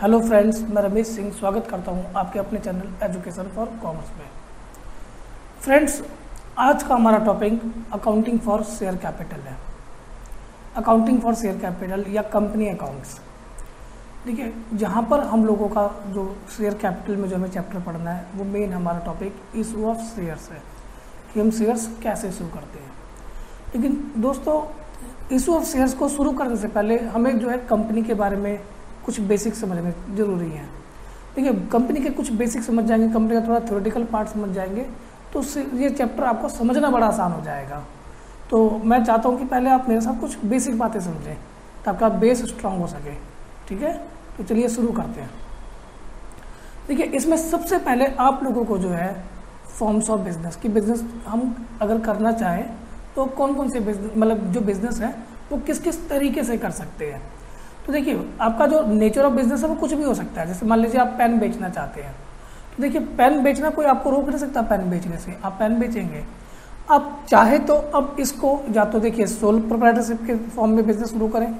Hello friends मैं रमेश सिंह स्वागत करता हूँ आपके अपने चैनल एजुकेशन फॉर कॉमर्स में। फ्रेंड्स आज का हमारा topic accounting for share capital है। अकाउंटिंग फॉर शेयर कैपिटल या कंपनी अकाउंट्स ठीक है जहाँ पर हम लोगों का जो शेयर कैपिटल में जो हमें चैप्टर पढ़ना है, वो मेन हमारा टॉपिक इशू ऑफ़ शेयर्स है कि हम शेयर्स कैसे शुरू करते हैं। लेकिन दोस्तों इशू ऑफ़ शेयर्स को शुरू करने से पहले हमें जो है कंपनी के बारे में कुछ बेसिक समझने ज़रूरी है। देखिए कंपनी के कुछ बेसिक समझ जाएँगे कंपनी का थोड़ा थ्योरेटिकल पार्ट समझ जाएँगे तो उससे ये चैप्टर आपको समझना बड़ा आसान हो जाएगा। तो मैं चाहता हूँ कि पहले आप मेरे साथ कुछ बेसिक बातें समझें, ताकि आप बेस स्ट्रांग हो सके। ठीक है? तो चलिए शुरू करते हैं। देखिए, इसमें सबसे पहले आप लोगों को जो है फॉर्म्स ऑफ़ बिज़नेस की बिज़नेस हम अगर करना चाहें तो कौन कौन से बिज़नेस मतलब जो बिज़नेस है, वो किस किस तरीके से कर सकते हैं। तो देखिए, आपका जो नेचर ऑफ़ बिज़नेस है, वो कुछ भी हो सकता है। जैसे मान लीजिए आप पेन बेचना चाहते हैं। तो देखिए पेन बेचना कोई आपको रोक नहीं सकता पेन बेचने से। आप पेन बेचेंगे। आप चाहे तो अब इसको या तो देखिए सोल प्रोप्राइटरशिप के फॉर्म में बिज़नेस शुरू करें,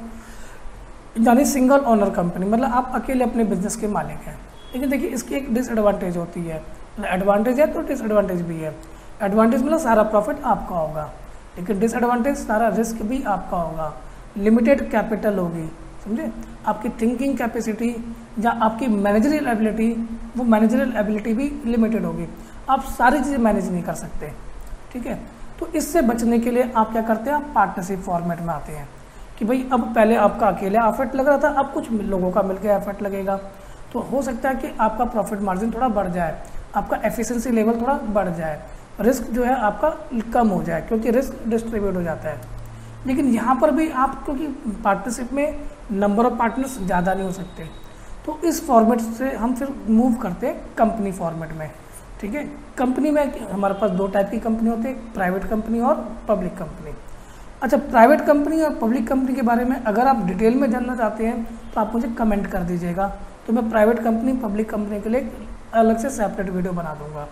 यानी सिंगल ओनर कंपनी मतलब आप अकेले अपने बिज़नेस के मालिक हैं। लेकिन देखिए, इसकी एक डिसएडवांटेज होती है। एडवांटेज है तो डिसएडवांटेज भी है। एडवांटेज मतलब सारा प्रॉफिट आपका होगा। लेकिन डिसएडवांटेज सारा रिस्क भी आपका होगा। लिमिटेड कैपिटल होगी। समझे? आपकी थिंकिंग कैपेसिटी या आपकी मैनेजरियल एबिलिटी वो मैनेजरियल एबिलिटी भी लिमिटेड होगी। आप सारी चीज़ें मैनेज नहीं कर सकते, ठीक है? तो इससे बचने के लिए आप क्या करते हैं? आप पार्टनरशिप फॉर्मेट में आते हैं कि भाई, अब पहले आपका अकेले एफर्ट लग रहा था, अब कुछ लोगों का मिलकर एफर्ट लगेगा। तो हो सकता है कि आपका प्रॉफिट मार्जिन थोड़ा बढ़ जाए, आपका एफिशिएंसी लेवल थोड़ा बढ़ जाए रिस्क जो है आपका कम हो जाए, क्योंकि रिस्क डिस्ट्रीब्यूट हो जाता है। लेकिन यहाँ पर भी आप, क्योंकि पार्टनरशिप में नंबर ऑफ़ पार्टनर्स ज़्यादा नहीं हो सकते। तो इस फॉर्मेट से हम फिर मूव करते हैं कंपनी फॉर्मेट में, ठीक है? कंपनी में हमारे पास दो टाइप की कंपनी होती है प्राइवेट कंपनी और पब्लिक कंपनी अच्छा प्राइवेट कंपनी और पब्लिक कंपनी के बारे में अगर आप डिटेल में जानना चाहते हैं तो आप मुझे कमेंट कर दीजिएगा। तो मैं प्राइवेट कंपनी पब्लिक कंपनी के लिए अलग से सेपरेट वीडियो बना दूँगा।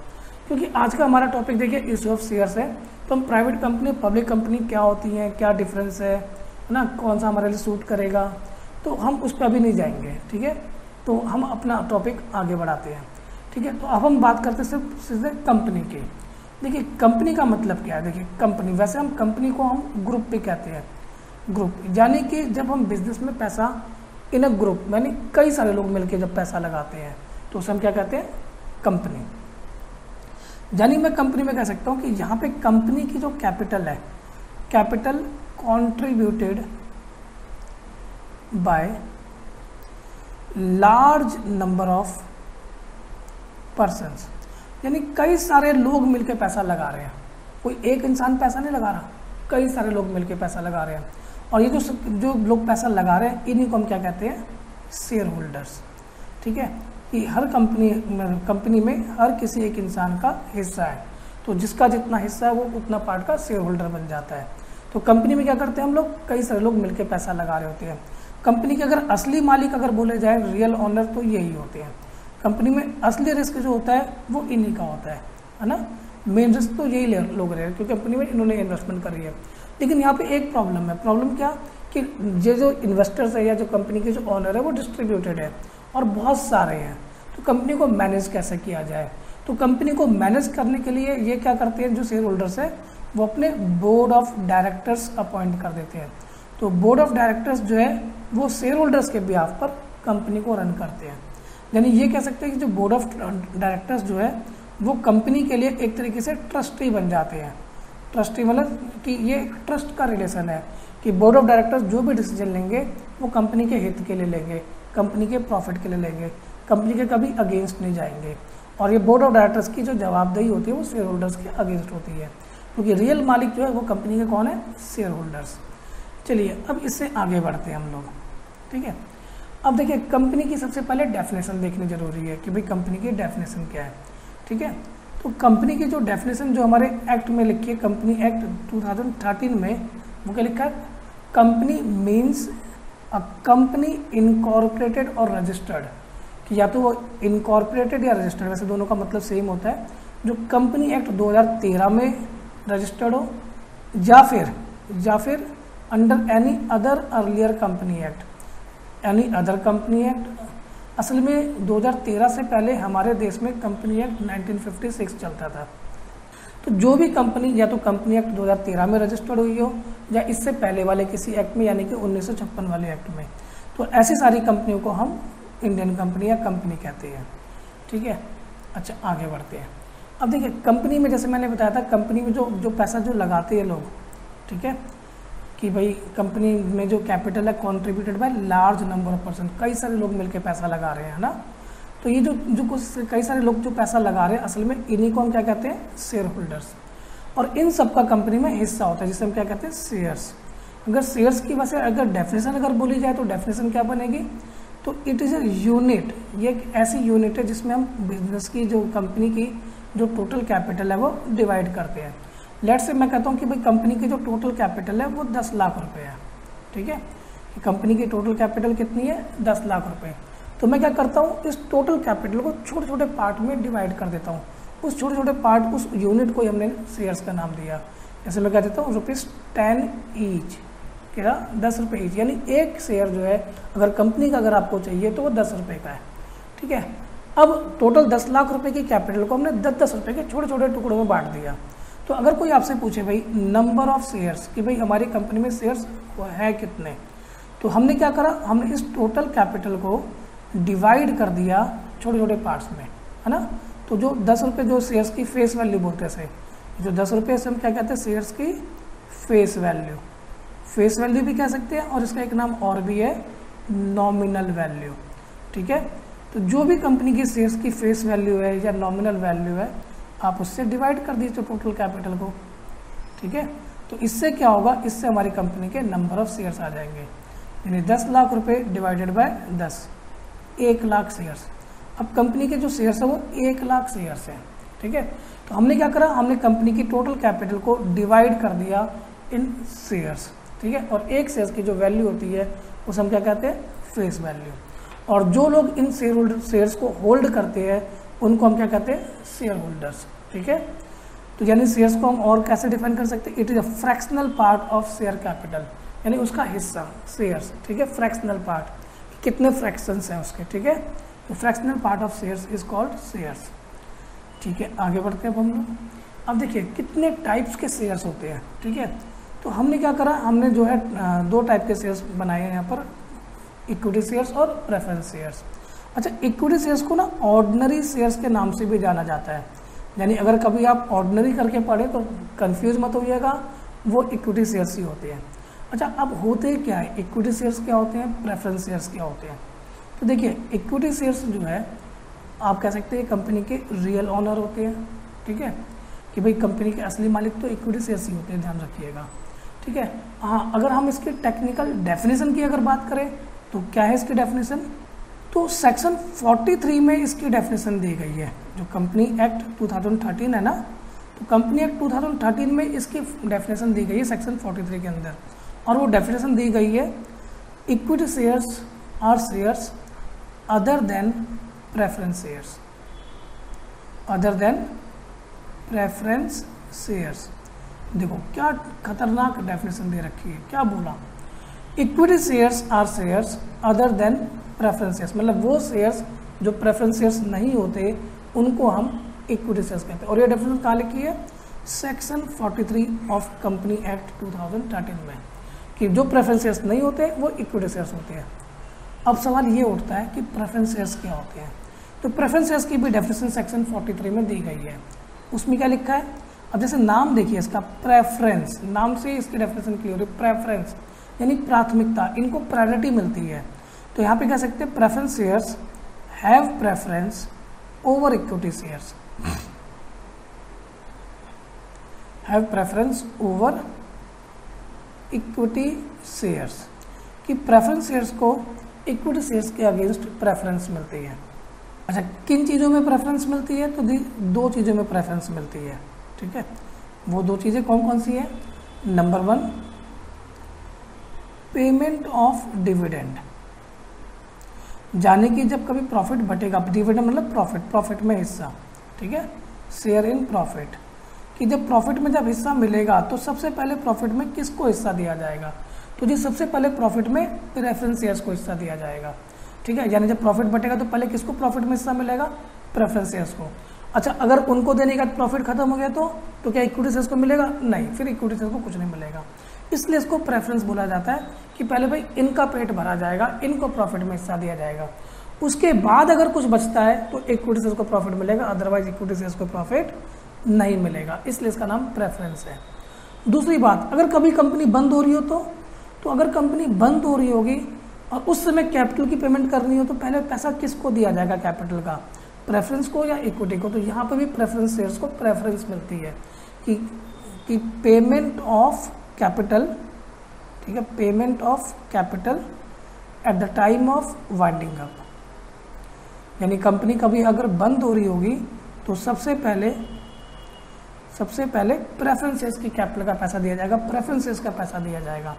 क्योंकि आज का हमारा टॉपिक देखिए इशू ऑफ़ शेयर्स है। तो हम प्राइवेट कंपनी पब्लिक कंपनी क्या होती हैं, क्या डिफरेंस है ना? कौन सा हमारे लिए सूट करेगा? तो हम उस पर अभी नहीं जाएँगे, ठीक है? तो हम अपना टॉपिक आगे बढ़ाते हैं, ठीक है? तो अब हम बात करते हैं सिर्फ़ सीधे कंपनी की। देखिए कंपनी का मतलब क्या है? देखिए कंपनी वैसे हम कंपनी को हम ग्रुप भी कहते हैं ग्रुप यानी कि जब हम बिज़नेस में पैसा इन अ ग्रुप यानी कई सारे लोग मिलकर जब पैसा लगाते हैं तो उसे हम क्या कहते हैं? कंपनी यानी मैं कंपनी में कह सकता हूँ कि यहाँ पे कंपनी की जो कैपिटल है capital contributed by large number of persons यानी कई सारे लोग मिलकर पैसा लगा रहे हैं। कोई एक इंसान पैसा नहीं लगा रहा, कई सारे लोग मिलकर पैसा लगा रहे हैं। और ये जो जो लोग पैसा लगा रहे हैं, इन्हीं को हम क्या कहते हैं? शेयर होल्डर्स ठीक है? कि हर कंपनी कंपनी में हर किसी एक इंसान का हिस्सा है। तो जिसका जितना हिस्सा है वो उतना पार्ट का शेयर होल्डर बन जाता है। तो कंपनी में क्या करते हैं हम लोग? कई सारे लोग मिलकर पैसा लगा रहे होते हैं। कंपनी के अगर असली मालिक अगर बोले जाए रियल ऑनर तो यही होते हैं। कंपनी में असली रिस्क जो होता है, वो इन्हीं का होता है है ना? मेन रिस्क तो यही लोग रहे क्योंकि कंपनी में इन्होंने इन्वेस्टमेंट करी है। लेकिन यहाँ पे एक प्रॉब्लम है। प्रॉब्लम क्या? कि ये जो इन्वेस्टर्स है या जो कंपनी के जो ऑनर है, वो डिस्ट्रीब्यूटेड है। और बहुत सारे हैं। तो कंपनी को मैनेज कैसे किया जाए? तो कंपनी को मैनेज करने के लिए ये क्या करते हैं, जो शेयर होल्डर्स है, वो अपने बोर्ड ऑफ़ डायरेक्टर्स अपॉइंट कर देते हैं। तो बोर्ड ऑफ़ डायरेक्टर्स जो है, वो शेयर होल्डर्स के बिहाफ पर कंपनी को रन करते हैं। यानी ये कह सकते हैं कि जो बोर्ड ऑफ़ डायरेक्टर्स जो है, वो कंपनी के लिए एक तरीके से ट्रस्टी बन जाते हैं। ट्रस्टी मतलब कि ये ट्रस्ट का रिलेशन है कि बोर्ड ऑफ़ डायरेक्टर्स जो भी डिसीज़न लेंगे, वो कंपनी के हित के लिए लेंगे। कंपनी के प्रॉफिट के लिए लेंगे। कंपनी के कभी अगेंस्ट नहीं जाएँगे। और ये बोर्ड ऑफ़ डायरेक्टर्स की जो जवाबदेही होती है, वो शेयर होल्डर्स के अगेंस्ट होती है। क्योंकि रियल मालिक जो है, वो कंपनी के कौन है? शेयर होल्डर्स चलिए, अब इससे आगे बढ़ते हैं हम लोग। ठीक है? अब देखिए, कंपनी की सबसे पहले डेफिनेशन देखनी ज़रूरी है कि भाई कंपनी की डेफिनेशन क्या है। ठीक है? तो कंपनी की जो डेफिनेशन जो हमारे एक्ट में लिखी है, कंपनी एक्ट 2013 में, वो क्या लिखा है? Company means a company incorporated और रजिस्टर्ड, कि या तो वो इनकॉर्पोरेटेड या रजिस्टर्ड, वैसे दोनों का मतलब सेम होता है, जो कंपनी एक्ट 2013 में रजिस्टर्ड हो, या फिर या फिर under any other earlier company act any other company act असल में 2013 से पहले हमारे देश में कंपनी एक्ट 1956 चलता था। तो जो भी कंपनी, या तो कंपनी एक्ट 2013 में रजिस्टर्ड हुई हो, या इससे पहले वाले किसी एक्ट में, यानी कि उन्नीस सौ छप्पन वाले एक्ट में। तो ऐसी सारी कंपनियों को हम इंडियन कंपनी या कंपनी कहते हैं। ठीक है? अच्छा आगे बढ़ते हैं। अब देखिए, कंपनी में जैसे मैंने बताया था, कंपनी में जो जो पैसा जो लगाते हैं लोग, ठीक है? कि भाई, कंपनी में जो कैपिटल है contributed by large number of person कई सारे लोग मिलकर पैसा लगा रहे हैं ना? तो ये जो जो कुछ कई सारे लोग जो पैसा लगा रहे हैं असल में, इन्हीं को हम क्या कहते हैं? शेयर होल्डर्स और इन सबका कंपनी में हिस्सा होता है, जिसे हम क्या कहते हैं? शेयर्स अगर शेयर्स की वजह से अगर डेफिनेशन अगर बोली जाए तो डेफिनेशन क्या बनेगी? तो इट इज़ अ यूनिट ये एक ऐसी यूनिट है जिसमें हम बिज़नेस की, जो कंपनी की, जो टोटल कैपिटल है, वो डिवाइड करते हैं. लेट से मैं कहता हूँ कि भाई कंपनी की जो टोटल कैपिटल है, वो दस लाख रुपये है. ठीक है? कंपनी की टोटल कैपिटल कितनी है? दस लाख रुपए. तो मैं क्या करता हूँ, इस टोटल कैपिटल को छोटे छोटे पार्ट में डिवाइड कर देता हूँ। उस छोटे छोटे पार्ट उस यूनिट को हमने शेयर्स का नाम दिया। जैसे मैं कह देता हूँ रुपीज़ टेन ईच क्या? दस रुपये ईच यानी एक शेयर जो है, अगर कंपनी का अगर आपको चाहिए तो वो दस रुपये का है। ठीक है? अब टोटल दस लाख रुपए की कैपिटल को हमने दस दस रुपये के छोटे छोटे टुकड़ों में बांट दिया। तो अगर कोई आपसे पूछे, भाई नंबर ऑफ़ शेयर्स कि भाई हमारी कंपनी में शेयर्स है कितने? तो हमने क्या करा, हमने इस टोटल कैपिटल को डिवाइड कर दिया छोटे छोटे पार्ट्स में, है ना? तो जो दस रुपये जो शेयर्स की फेस वैल्यू बोलते से जो दस रुपये से हम क्या कहते हैं? शेयर्स की फेस वैल्यू फेस वैल्यू भी कह सकते हैं और इसका एक नाम और भी है नॉमिनल वैल्यू ठीक है? तो जो भी कंपनी की शेयर्स की फेस वैल्यू है या नॉमिनल वैल्यू है, आप उससे डिवाइड कर दीजिए टोटल कैपिटल को। ठीक है? तो इससे क्या होगा? इससे हमारी कंपनी के नंबर ऑफ़ शेयर्स आ जाएँगे। यानी दस लाख रुपए डिवाइडेड बाय दस। एक लाख शेयर्स। अब कंपनी के जो शेयर्स है वो एक लाख शेयर्स हैं, ठीक है? तो हमने क्या करा? हमने कंपनी की टोटल कैपिटल को डिवाइड कर दिया इन शेयर्स, ठीक है? और एक शेयर्स की जो वैल्यू होती है, उसे हम क्या कहते हैं? फेस वैल्यू और जो लोग इन शेयर होल्डर शेयर्स को होल्ड करते हैं, उनको हम क्या कहते हैं? शेयर होल्डर्स ठीक है? तो यानी शेयर्स को हम और कैसे डिफाइन कर सकते हैं? It is a fractional part of share capital यानी उसका हिस्सा शेयर्स ठीक है? फ्रैक्शनल पार्ट कितने फ्रैक्शंस हैं उसके, ठीक है? तो fractional part of shares is called shares ठीक है, आगे बढ़ते हैं अब हम लोग। अब देखिए, कितने टाइप्स के शेयर्स होते हैं, ठीक है? तो हमने क्या करा? हमने जो है दो टाइप के शेयर्स बनाए हैं यहाँ पर इक्विटी शेयर्स और प्रेफरेंस शेयर्स अच्छा इक्विटी शेयर्स को ना ऑर्डनरी शेयर्स के नाम से भी जाना जाता है। यानी अगर कभी आप ऑर्डनरी करके पढ़े तो कन्फ्यूज़ मत होइएगा, वो इक्विटी शेयर्स ही होते हैं। अच्छा अब होते क्या है? इक्विटी शेयर्स क्या होते हैं? प्रेफरेंस शेयर्स क्या होते हैं? तो देखिए इक्विटी शेयर्स जो है, आप कह सकते हैं कंपनी के रियल ऑनर होते हैं, ठीक है? कि भाई कंपनी के असली मालिक तो इक्विटी शेयर्स ही होते हैं, ध्यान रखिएगा, ठीक है? हाँ अगर हम इसकी टेक्निकल डेफिनेशन की अगर बात करें तो क्या है इसकी डेफिनेशन तो सेक्शन 43 में इसकी डेफिनेशन दी गई है, जो कंपनी एक्ट 2013 है ना? तो कंपनी एक्ट 2013 में इसकी डेफिनेशन दी गई है सेक्शन 43 के अंदर। और वो डेफिनेशन दी गई है equity shares are shares other than preference shares other than preference shares देखो, क्या खतरनाक डेफिनेशन दे रखी है, क्या बोला? Equity shares are shares other than preference shares मतलब वो शेयर्स जो प्रेफरेंस शेयर्स नहीं होते, उनको हम इक्विटी शेयर्स कहते हैं। और ये डेफिनेशन कहाँ लिखी है? सेक्शन 43 ऑफ़ कंपनी एक्ट 2013 में। कि जो प्रेफरेंस शेयर्स नहीं होते वो इक्विटी शेयर्स होते हैं। अब सवाल ये उठता है कि प्रेफरेंस शेयर्स क्या होते हैं? तो प्रेफरेंस शेयर्स की भी डेफिनेशन सेक्शन 43 में दी गई है। उसमें क्या लिखा है? अब जैसे नाम देखिए इसका प्रेफरेंस नाम से इसकी डेफिनेशन क्लियर है प्रेफरेंस यानी प्राथमिकता इनको प्रायोरिटी मिलती है। तो यहाँ पे कह सकते हैं preference shares have preference over equity shares have preference over equity shares कि प्रेफरेंस शेयर्स को इक्विटी शेयर्स के अगेंस्ट प्रेफरेंस मिलती है। अच्छा किन चीज़ों में प्रेफरेंस मिलती है? तो दो चीज़ों में प्रेफरेंस मिलती है, ठीक है? वो दो चीज़ें कौन कौन सी है? Number one payment of dividend जाने की जब कभी प्रॉफिट बटेगा डिविडेंड मतलब प्रॉफिट प्रॉफिट में हिस्सा, ठीक है? शेयर इन प्रॉफिट कि जब प्रॉफिट में जब हिस्सा मिलेगा तो सबसे पहले प्रॉफिट में किसको हिस्सा दिया जाएगा? तो जी, सबसे पहले प्रॉफिट में प्रेफरेंस शेयर्स को हिस्सा दिया जाएगा। ठीक है? यानी जब प्रॉफिट बटेगा तो पहले किसको प्रॉफिट में हिस्सा मिलेगा? प्रेफरेंस शेयर्स को। अच्छा अगर उनको देने का प्रॉफिट खत्म हो गया तो तो क्या इक्विटी शेयर्स को मिलेगा? नहीं, फिर इक्विटी शेयर्स को कुछ नहीं मिलेगा। इसलिए इसको प्रेफरेंस बोला जाता है कि पहले भाई इनका पेट भरा जाएगा, इनको प्रॉफिट में हिस्सा दिया जाएगा। उसके बाद अगर कुछ बचता है तो इक्विटी शेयर्स को प्रॉफिट मिलेगा, अदरवाइज़ इक्विटी शेयर्स को प्रॉफिट नहीं मिलेगा। इसलिए इसका नाम प्रेफरेंस है। दूसरी बात, अगर कभी कंपनी बंद हो रही हो तो तो अगर कंपनी बंद हो रही होगी और उस समय कैपिटल की पेमेंट करनी हो तो पहले पैसा किसको दिया जाएगा कैपिटल का? प्रेफरेंस को या इक्विटी को? तो यहाँ पर भी प्रेफरेंस शेयर्स को प्रेफरेंस मिलती है कि कि पेमेंट ऑफ़ कैपिटल ठीक है payment of capital at the time of winding up यानी कंपनी कभी अगर बंद हो रही होगी तो सबसे पहले सबसे पहले प्रेफरेंसेस की कैपिटल का पैसा दिया जाएगा प्रेफरेंसेस का पैसा दिया जाएगा।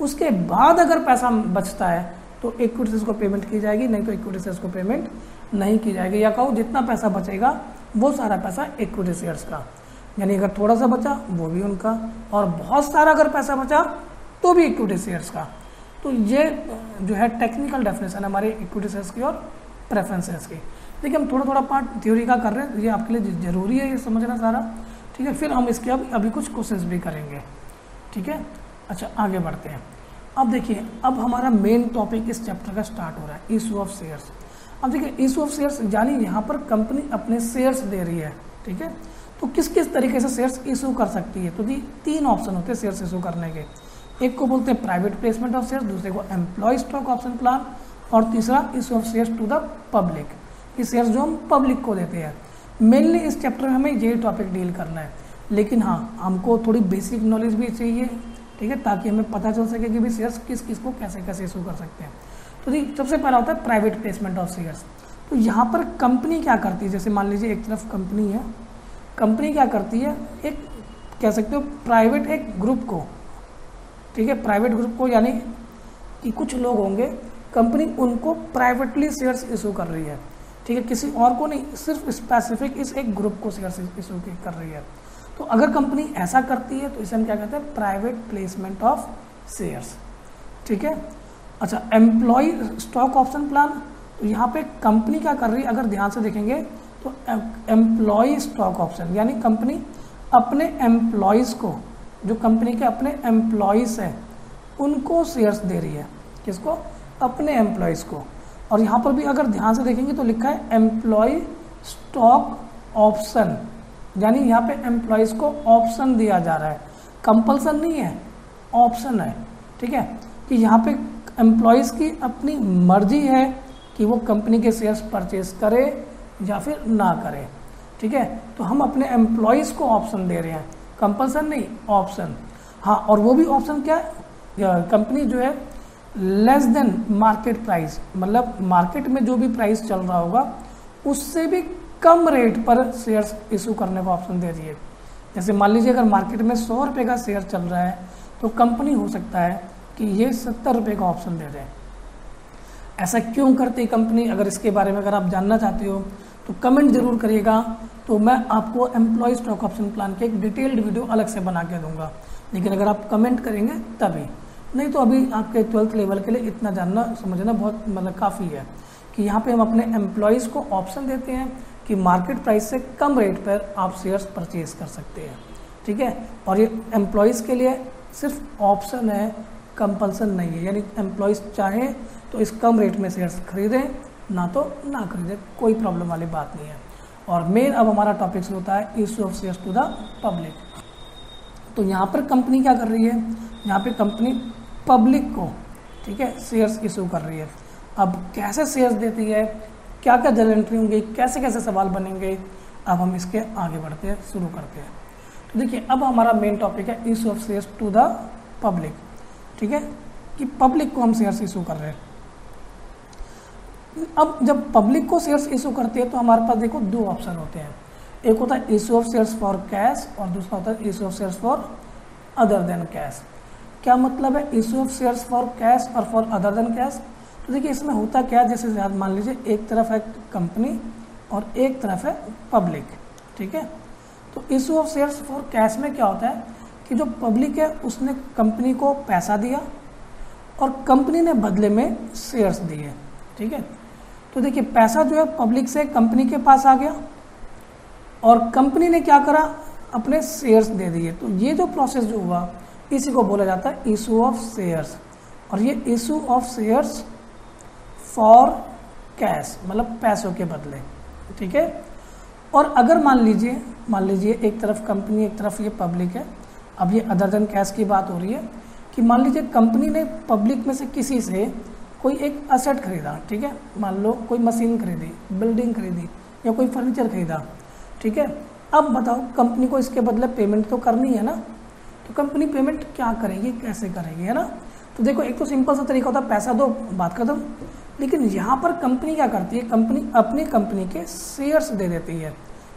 उसके बाद अगर पैसा बचता है तो इक्विटीज को पेमेंट की जाएगी, नहीं तो इक्विटी शेयर्स को पेमेंट नहीं की जाएगी। या कहो, जितना पैसा बचेगा, वो सारा पैसा इक्विटी शेयर्स का। यानी अगर थोड़ा सा बचा, वो भी उनका। और बहुत सारा अगर पैसा बचा तो भी इक्विटी शेयर्स का। तो ये, जो है टेक्निकल डेफिनेशन हमारे इक्विटी शेयर्स की और प्रेफरेंसेस की। देखिए, हम थोड़ा थोड़ा पार्ट थ्योरी का कर रहे हैं, ये आपके लिए ज़रूरी है ये समझना सारा। ठीक है, फिर हम इसके अब, अभी कुछ क्वेश्चंस भी करेंगे। ठीक है? अच्छा आगे बढ़ते हैं। अब देखिए, अब हमारा मेन टॉपिक इस चैप्टर का स्टार्ट हो रहा है इशू ऑफ़ शेयर्स अब देखिए इशू ऑफ़ शेयर्स यानी यहाँ पर कंपनी अपने शेयर्स दे रही है, ठीक है? तो किस किस तरीके से शेयर्स इशू कर सकती है? तो जी, तीन ऑप्शन होते हैं शेयर्स इशू करने के। एक को बोलते हैं प्राइवेट प्लेसमेंट ऑफ़ शेयर्स दूसरे को एम्प्लॉय स्टॉक ऑप्शन प्लान और तीसरा issue of shares to the public ये शेयर्स जो हम पब्लिक को देते हैं। मेनली इस चैप्टर में हमें यही टॉपिक डील करना है। लेकिन हाँ हमको थोड़ी बेसिक नॉलेज भी चाहिए, ठीक है? ताकि हमें पता चल सके कि भी शेयर्स किस किस को कैसे कैसे इशू कर सकते हैं। तो जी, सबसे पहला होता है प्राइवेट प्लेसमेंट ऑफ़ शेयर्स तो यहाँ पर कंपनी क्या करती है? जैसे मान लीजिए एक तरफ़ कंपनी है कंपनी क्या करती है? एक, कह सकते हो प्राइवेट एक ग्रुप को, ठीक है? प्राइवेट ग्रुप को यानी कि कुछ लोग होंगे कंपनी उनको प्राइवेटली शेयर्स इशू कर रही है। ठीक है, किसी और को नहीं, सिर्फ़ स्पेसिफिक इस एक ग्रुप को शेयर इशू कर रही है। तो अगर कंपनी ऐसा करती है तो इसे हम क्या कहते हैं? प्राइवेट प्लेसमेंट ऑफ़ शेयर्स ठीक है? अच्छा एम्प्लॉय स्टॉक ऑप्शन प्लान यहाँ पे कंपनी क्या कर रही है? अगर ध्यान से देखेंगे तो एम्प्लॉय स्टॉक ऑप्शन यानी कंपनी अपने एम्प्लॉयज़ को, जो कंपनी के अपने एम्प्लॉयज़ हैं, उनको शेयर्स दे रही है। किसको? अपने एम्प्लॉयज़ को। और यहाँ पर भी अगर ध्यान से देखेंगे तो लिखा है एम्प्लॉय स्टॉक ऑप्शन यानी यहाँ पे एम्प्लॉयज़ को ऑप्शन दिया जा रहा है। कंपल्सन नहीं है ऑप्शन है, ठीक है? कि यहाँ पे एम्प्लॉयज़ की अपनी मर्ज़ी है कि वो कंपनी के शेयर्स परचेज करे या फिर ना करे, ठीक है? तो हम अपने एम्प्लॉयज़ को ऑप्शन दे रहे हैं। कंपल्सन नहीं ऑप्शन हाँ और वो भी ऑप्शन क्या है? कंपनी जो है लेस देन मार्केट प्राइस मतलब मार्केट में जो भी प्राइस चल रहा होगा, उससे भी कम रेट पर शेयर्स इशू करने का ऑप्शन दे दिए। जैसे मान लीजिए अगर मार्केट में सौ रुपये का शेयर चल रहा है तो कंपनी हो सकता है कि ये सत्तर रुपये का ऑप्शन दे दें। ऐसा क्यों करती कंपनी अगर इसके बारे में अगर आप जानना चाहते हो तो कमेंट ज़रूर करिएगा। तो मैं आपको एम्प्लॉय स्टॉक ऑप्शन प्लान के एक डिटेल्ड वीडियो अलग से बना के दूँगा। लेकिन अगर आप कमेंट करेंगे, तभी। नहीं तो अभी आपके ट्वेल्थ लेवल के लिए इतना जानना, समझना बहुत मतलब काफ़ी है कि यहाँ पे हम अपने एम्प्लॉयज़ को ऑप्शन देते हैं कि मार्केट प्राइस से कम रेट पर आप शेयर्स परचेज कर सकते हैं, ठीक है? और ये एम्प्लॉयज़ के लिए सिर्फ़ ऑप्शन है कंपल्सन नहीं है। यानी एम्प्लॉयज़ चाहें तो इस कम रेट में शेयर्स खरीदें, ना तो ना खरीदें, कोई प्रॉब्लम वाली बात नहीं है। और मेन अब हमारा टॉपिक होता है issue of shares to the public तो यहाँ पर कंपनी क्या कर रही है? यहाँ पे कंपनी पब्लिक को, ठीक है शेयर्स इशू कर रही है। अब कैसे शेयर्स देती है? क्या क्या जल एंट्री होंगी? कैसे कैसे सवाल बनेंगे? अब हम इसके आगे बढ़ते हैं, शुरू करते हैं। तो देखिए, अब हमारा मेन टॉपिक है issue of shares to the public ठीक है? कि पब्लिक को हम शेयर्स इशू कर रहे हैं। अब जब पब्लिक को शेयर्स इशू करते हैं तो हमारे पास देखो दो ऑप्शन होते हैं। एक होता है issue of shares for cash और दूसरा होता है issue of shares for other than cash क्या मतलब है? Issue of shares for cash और फॉर अदर देन कैश तो देखिए, इसमें होता क्या है? जैसे याद मान लीजिए, एक तरफ़ है कंपनी और एक तरफ़ है पब्लिक ठीक है? तो issue of shares for cash में क्या होता है कि जो पब्लिक है, उसने कंपनी को पैसा दिया और कंपनी ने बदले में शेयर्स दिए, ठीक है? तो देखिए, पैसा जो है पब्लिक से कंपनी के पास आ गया और कंपनी ने क्या करा? अपने शेयर्स दे दिए। तो ये जो प्रोसेस जो हुआ इसी को बोला जाता है इशू ऑफ़ शेयर्स और ये issue of shares for cash मतलब पैसों के बदले, ठीक है? और अगर मान लीजिए मान लीजिए एक तरफ़ कंपनी एक तरफ़ ये पब्लिक है, अब ये अदर देन कैश की बात हो रही है कि मान लीजिए कंपनी ने पब्लिक में से किसी से कोई एक असेट खरीदा, ठीक है? मान लो कोई मशीन खरीदी बिल्डिंग खरीदी या कोई फर्नीचर खरीदा, ठीक है? अब बताओ कंपनी को इसके बदले पेमेंट तो करनी है ना? तो कंपनी पेमेंट क्या करेगी, कैसे करेगी, है ना? तो देखो, एक तो सिंपल सा तरीका होता है, पैसा दो, बात खत्म। लेकिन यहाँ पर कंपनी क्या करती है कंपनी अपनी कंपनी के शेयर्स दे देती है।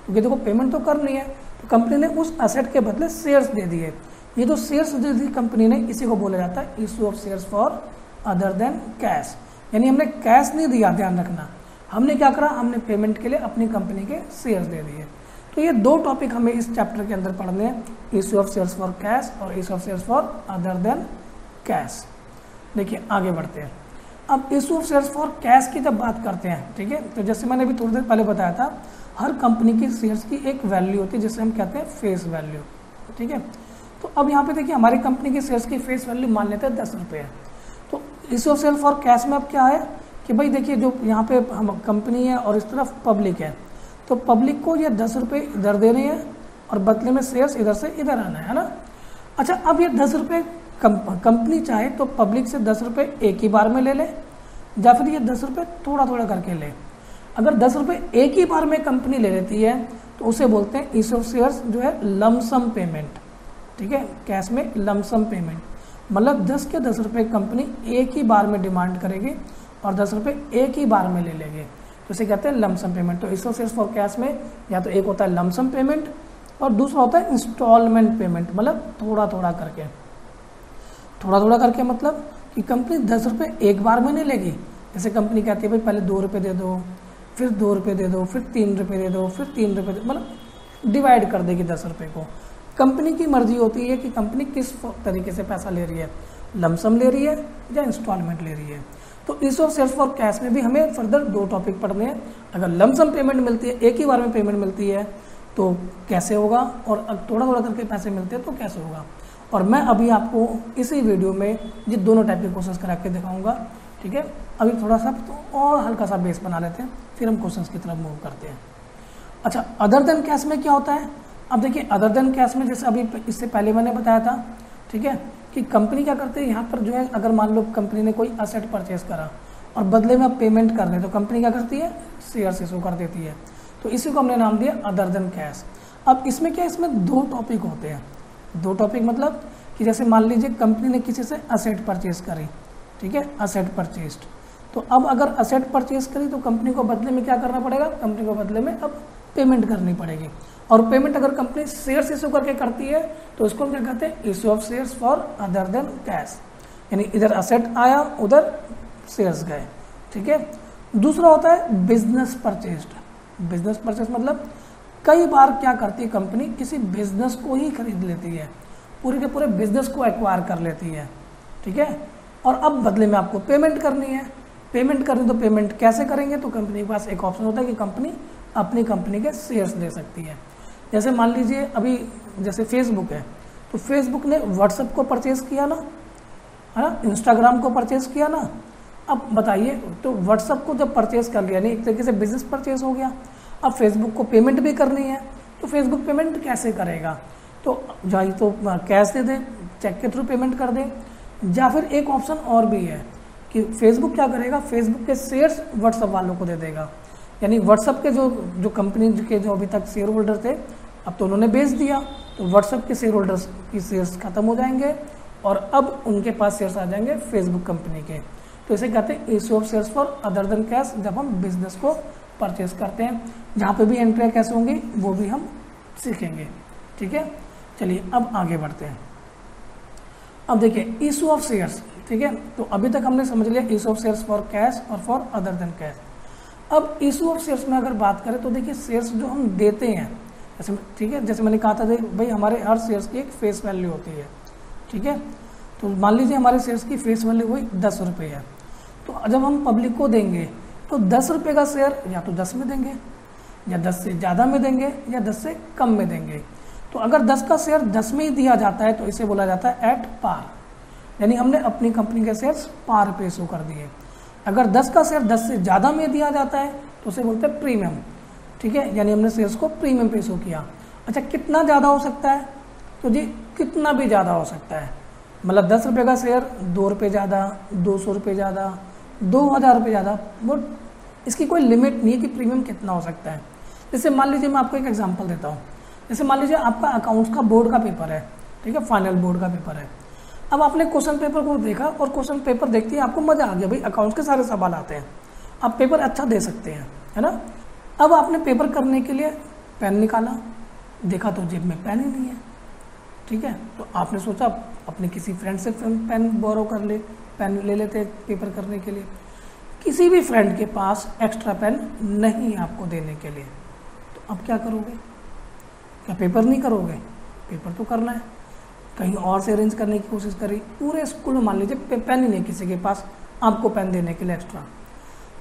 क्योंकि देखो पेमेंट तो कर रही है तो कंपनी ने उस असेट के बदले शेयर्स दे दिए। ये जो शेयर्स दे दी कंपनी ने, इसी को बोला जाता है issue of shares for other than cash यानी हमने कैश नहीं दिया, ध्यान रखना। हमने क्या करा, हमने पेमेंट के लिए अपनी कंपनी के शेयर्स दे दिए। तो ये दो टॉपिक हमें इस चैप्टर के अंदर पढ़ने हैं issue of shares for cash और issue of shares for other than cash देखिए, आगे बढ़ते हैं। अब issue of shares for cash की जब बात करते हैं, ठीक है? तो जैसे मैंने अभी थोड़ी देर पहले बताया था, हर कंपनी की शेयर्स की एक वैल्यू होती है, जिसे हम कहते हैं फेस वैल्यू ठीक है? तो अब यहाँ पे देखिए, हमारी कंपनी की शेयर्स की फेस वैल्यू मान लेते हैं दस रुपये तो issue of share for cash में अब क्या है कि भाई देखिए, जो यहाँ पे हम कंपनी है और इस तरफ़ पब्लिक है तो पब्लिक को ये दस रुपये इधर दे रही है और बदले में शेयर्स इधर से इधर आना है ना? अच्छा अब ये दस रुपये कंपनी चाहे तो पब्लिक से दस रुपये एक ही बार में ले ले, या फिर ये दस रुपये थोड़ा थोड़ा करके ले। अगर दस रुपये एक ही बार में कंपनी ले लेती है तो उसे बोलते हैं इस ऑफ़ शेयर्स जो है लमसम पेमेंट, ठीक है? कैश में लमसम पेमेंट। मतलब दस के दस रुपये कंपनी एक ही बार में डिमांड करेगी और दस रुपये एक ही बार में ले लेंगे। इसे कहते हैं लमसम पेमेंट तो इसो फॉर कैश में या तो एक होता है लमसम पेमेंट और दूसरा होता है इंस्टॉलमेंट पेमेंट मतलब थोड़ा थोड़ा करके। थोड़ा थोड़ा करके मतलब कि कंपनी दस रुपये एक बार में नहीं लेगी। जैसे कंपनी कहती है, भाई, पहले दो रुपये दे दो, फिर दो रुपये दे दो, फिर तीन रुपये दे दो, फिर तीन रुपये मतलब डिवाइड कर देगी दस रुपये को। कंपनी की मर्ज़ी होती है कि कंपनी किस तरीके से पैसा ले रही है। लमसम ले रही है या इंस्टॉलमेंट ले रही है। तो इस ऑफ़ सेल्स फॉर कैश में भी हमें फर्दर दो टॉपिक पढ़ने हैं। अगर लमसम पेमेंट मिलती है, एक ही बार में पेमेंट मिलती है तो कैसे होगा? और थोड़ा थोड़ा करके पैसे मिलते हैं तो कैसे होगा? और मैं अभी आपको इसी वीडियो में ये दोनों टाइप के क्वेश्चन करा के दिखाऊँगा, ठीक है? अभी थोड़ा सा तो और हल्का सा बेस बना लेते हैं, फिर हम क्वेश्चंस की तरफ़ मूव करते हैं। अच्छा अदर देन कैश में क्या होता है? अब देखिए अदर देन कैश में जैसे अभी इससे पहले मैंने बताया था, ठीक है? कि कंपनी क्या करती है? यहाँ पर जो है, अगर मान लो कंपनी ने कोई असेट परचेज करा और बदले में आप पेमेंट कर दें तो कंपनी क्या करती है? शेयर इशू कर देती है। तो इसी को हमने नाम दिया अदर देन कैश अब इसमें क्या, इसमें दो टॉपिक होते हैं। दो टॉपिक मतलब कि जैसे मान लीजिए कंपनी ने किसी से असेट परचेज करी, ठीक है? असेट परचेज तो अब अगर असेट परचेज करी तो कंपनी को बदले में क्या करना पड़ेगा? कंपनी को बदले में अब पेमेंट करनी पड़ेगी। और पेमेंट अगर कंपनी शेयर्स इशू करके करती है तो उसको क्या कहते हैं? Issue of shares for other than cash यानी इधर असेट आया, उधर शेयर्स गए। ठीक है? दूसरा होता है बिज़नेस परचेज बिज़नेस परचेज मतलब कई बार क्या करती है कंपनी किसी बिज़नेस को ही खरीद लेती है। पूरे के पूरे बिज़नेस को एक्वायर कर लेती है। ठीक है? और अब बदले में आपको पेमेंट करनी है। पेमेंट करनी तो पेमेंट कैसे करेंगे? तो कंपनी के पास एक ऑप्शन होता है कि कंपनी अपनी कंपनी के शेयर्स दे सकती है। जैसे मान लीजिए अभी जैसे फेसबुक है तो फेसबुक ने व्हाट्सएप को परचेज किया ना? है? ना इंस्टाग्राम को परचेज किया ना? अब बताइए तो व्हाट्सएप को जब परचेज कर लिया नहीं एक तरीके से बिज़नेस परचेज हो गया, अब फेसबुक को पेमेंट भी करनी है तो फेसबुक पेमेंट कैसे करेगा? तो जाए तो कैश दे दे चेक के थ्रू पेमेंट कर दे, या फिर एक ऑप्शन और भी है कि फेसबुक क्या करेगा? फेसबुक के शेयर्स व्हाट्सएप वालों को दे देगा। यानी व्हाट्सएप के जो जो कंपनी के जो अभी तक शेयर होल्डर थे अब तो उन्होंने बेच दिया तो व्हाट्सएप के शेयर होल्डर्स की शेयर्स खत्म हो जाएँगे और अब उनके पास शेयर्स आ जाएँगे फेसबुक कंपनी के। तो इसे कहते हैं issue of shares for other than cash जब हम बिज़नेस को परचेज करते हैं। जहाँ पे भी एंट्रिया कैसे होंगी, वो भी हम सीखेंगे। ठीक है? चलिए, अब आगे बढ़ते हैं। अब देखिए इशू ऑफ़ शेयर्स ठीक है? तो अभी तक हमने समझ लिया issue of shares for cash और फॉर अदर देन कैश अब इशू ऑफ़ शेयर्स में अगर बात करें तो देखिए शेयर्स जो हम देते हैं जैसे ठीक है? जैसे मैंने कहा था भाई हमारे हर शेयर्स की एक फेस वैल्यू होती है। ठीक है? तो मान लीजिए हमारे शेयर्स की फेस वैल्यू हुई दस रुपये है। तो जब हम पब्लिक को देंगे तो दस रुपये का शेयर या तो दस में देंगे, या दस से ज़्यादा में देंगे, या दस से कम में देंगे। तो अगर दस का शेयर दस में ही दिया जाता है तो इसे बोला जाता है एट पार यानी हमने अपनी कंपनी के शेयर्स पार पे शो कर दिए। अगर दस का शेयर दस से ज़्यादा में दिया जाता है तो उसे बोलते हैं प्रीमियम ठीक है? यानी हमने शेयर्स को प्रीमियम पे शो किया। अच्छा कितना ज़्यादा हो सकता है? तो जी, कितना भी ज़्यादा हो सकता है। मतलब दस रुपये का शेयर दो रुपये ज़्यादा, दो सौ रुपये ज़्यादा, दो हज़ार रुपये ज़्यादा, वो इसकी कोई लिमिट नहीं है कि प्रीमियम कितना हो सकता है। जैसे मान लीजिए मैं आपको एक एग्जांपल देता हूँ। जैसे मान लीजिए आपका अकाउंट्स का बोर्ड का पेपर है, ठीक है? फाइनल बोर्ड का पेपर है। अब आपने क्वेश्चन पेपर को देखा और क्वेश्चन पेपर देखते ही आपको मज़ा आ गया, भाई अकाउंट्स के सारे सवाल आते हैं। आप पेपर अच्छा दे सकते हैं, है ना? अब आपने पेपर करने के लिए पेन निकाला, देखा तो जेब में पेन ही नहीं है। ठीक है? तो आपने सोचा अपने किसी फ्रेंड से पेन बोरो कर ले, पेन ले लेते पेपर करने के लिए। किसी भी फ्रेंड के पास एक्स्ट्रा पेन नहीं आपको देने के लिए। तो अब क्या करोगे? क्या पेपर नहीं करोगे? पेपर तो करना है। कहीं और से अरेंज करने की कोशिश करी पूरे स्कूल में मान लीजिए पेन ही नहीं किसी के पास आपको पेन देने के लिए एक्स्ट्रा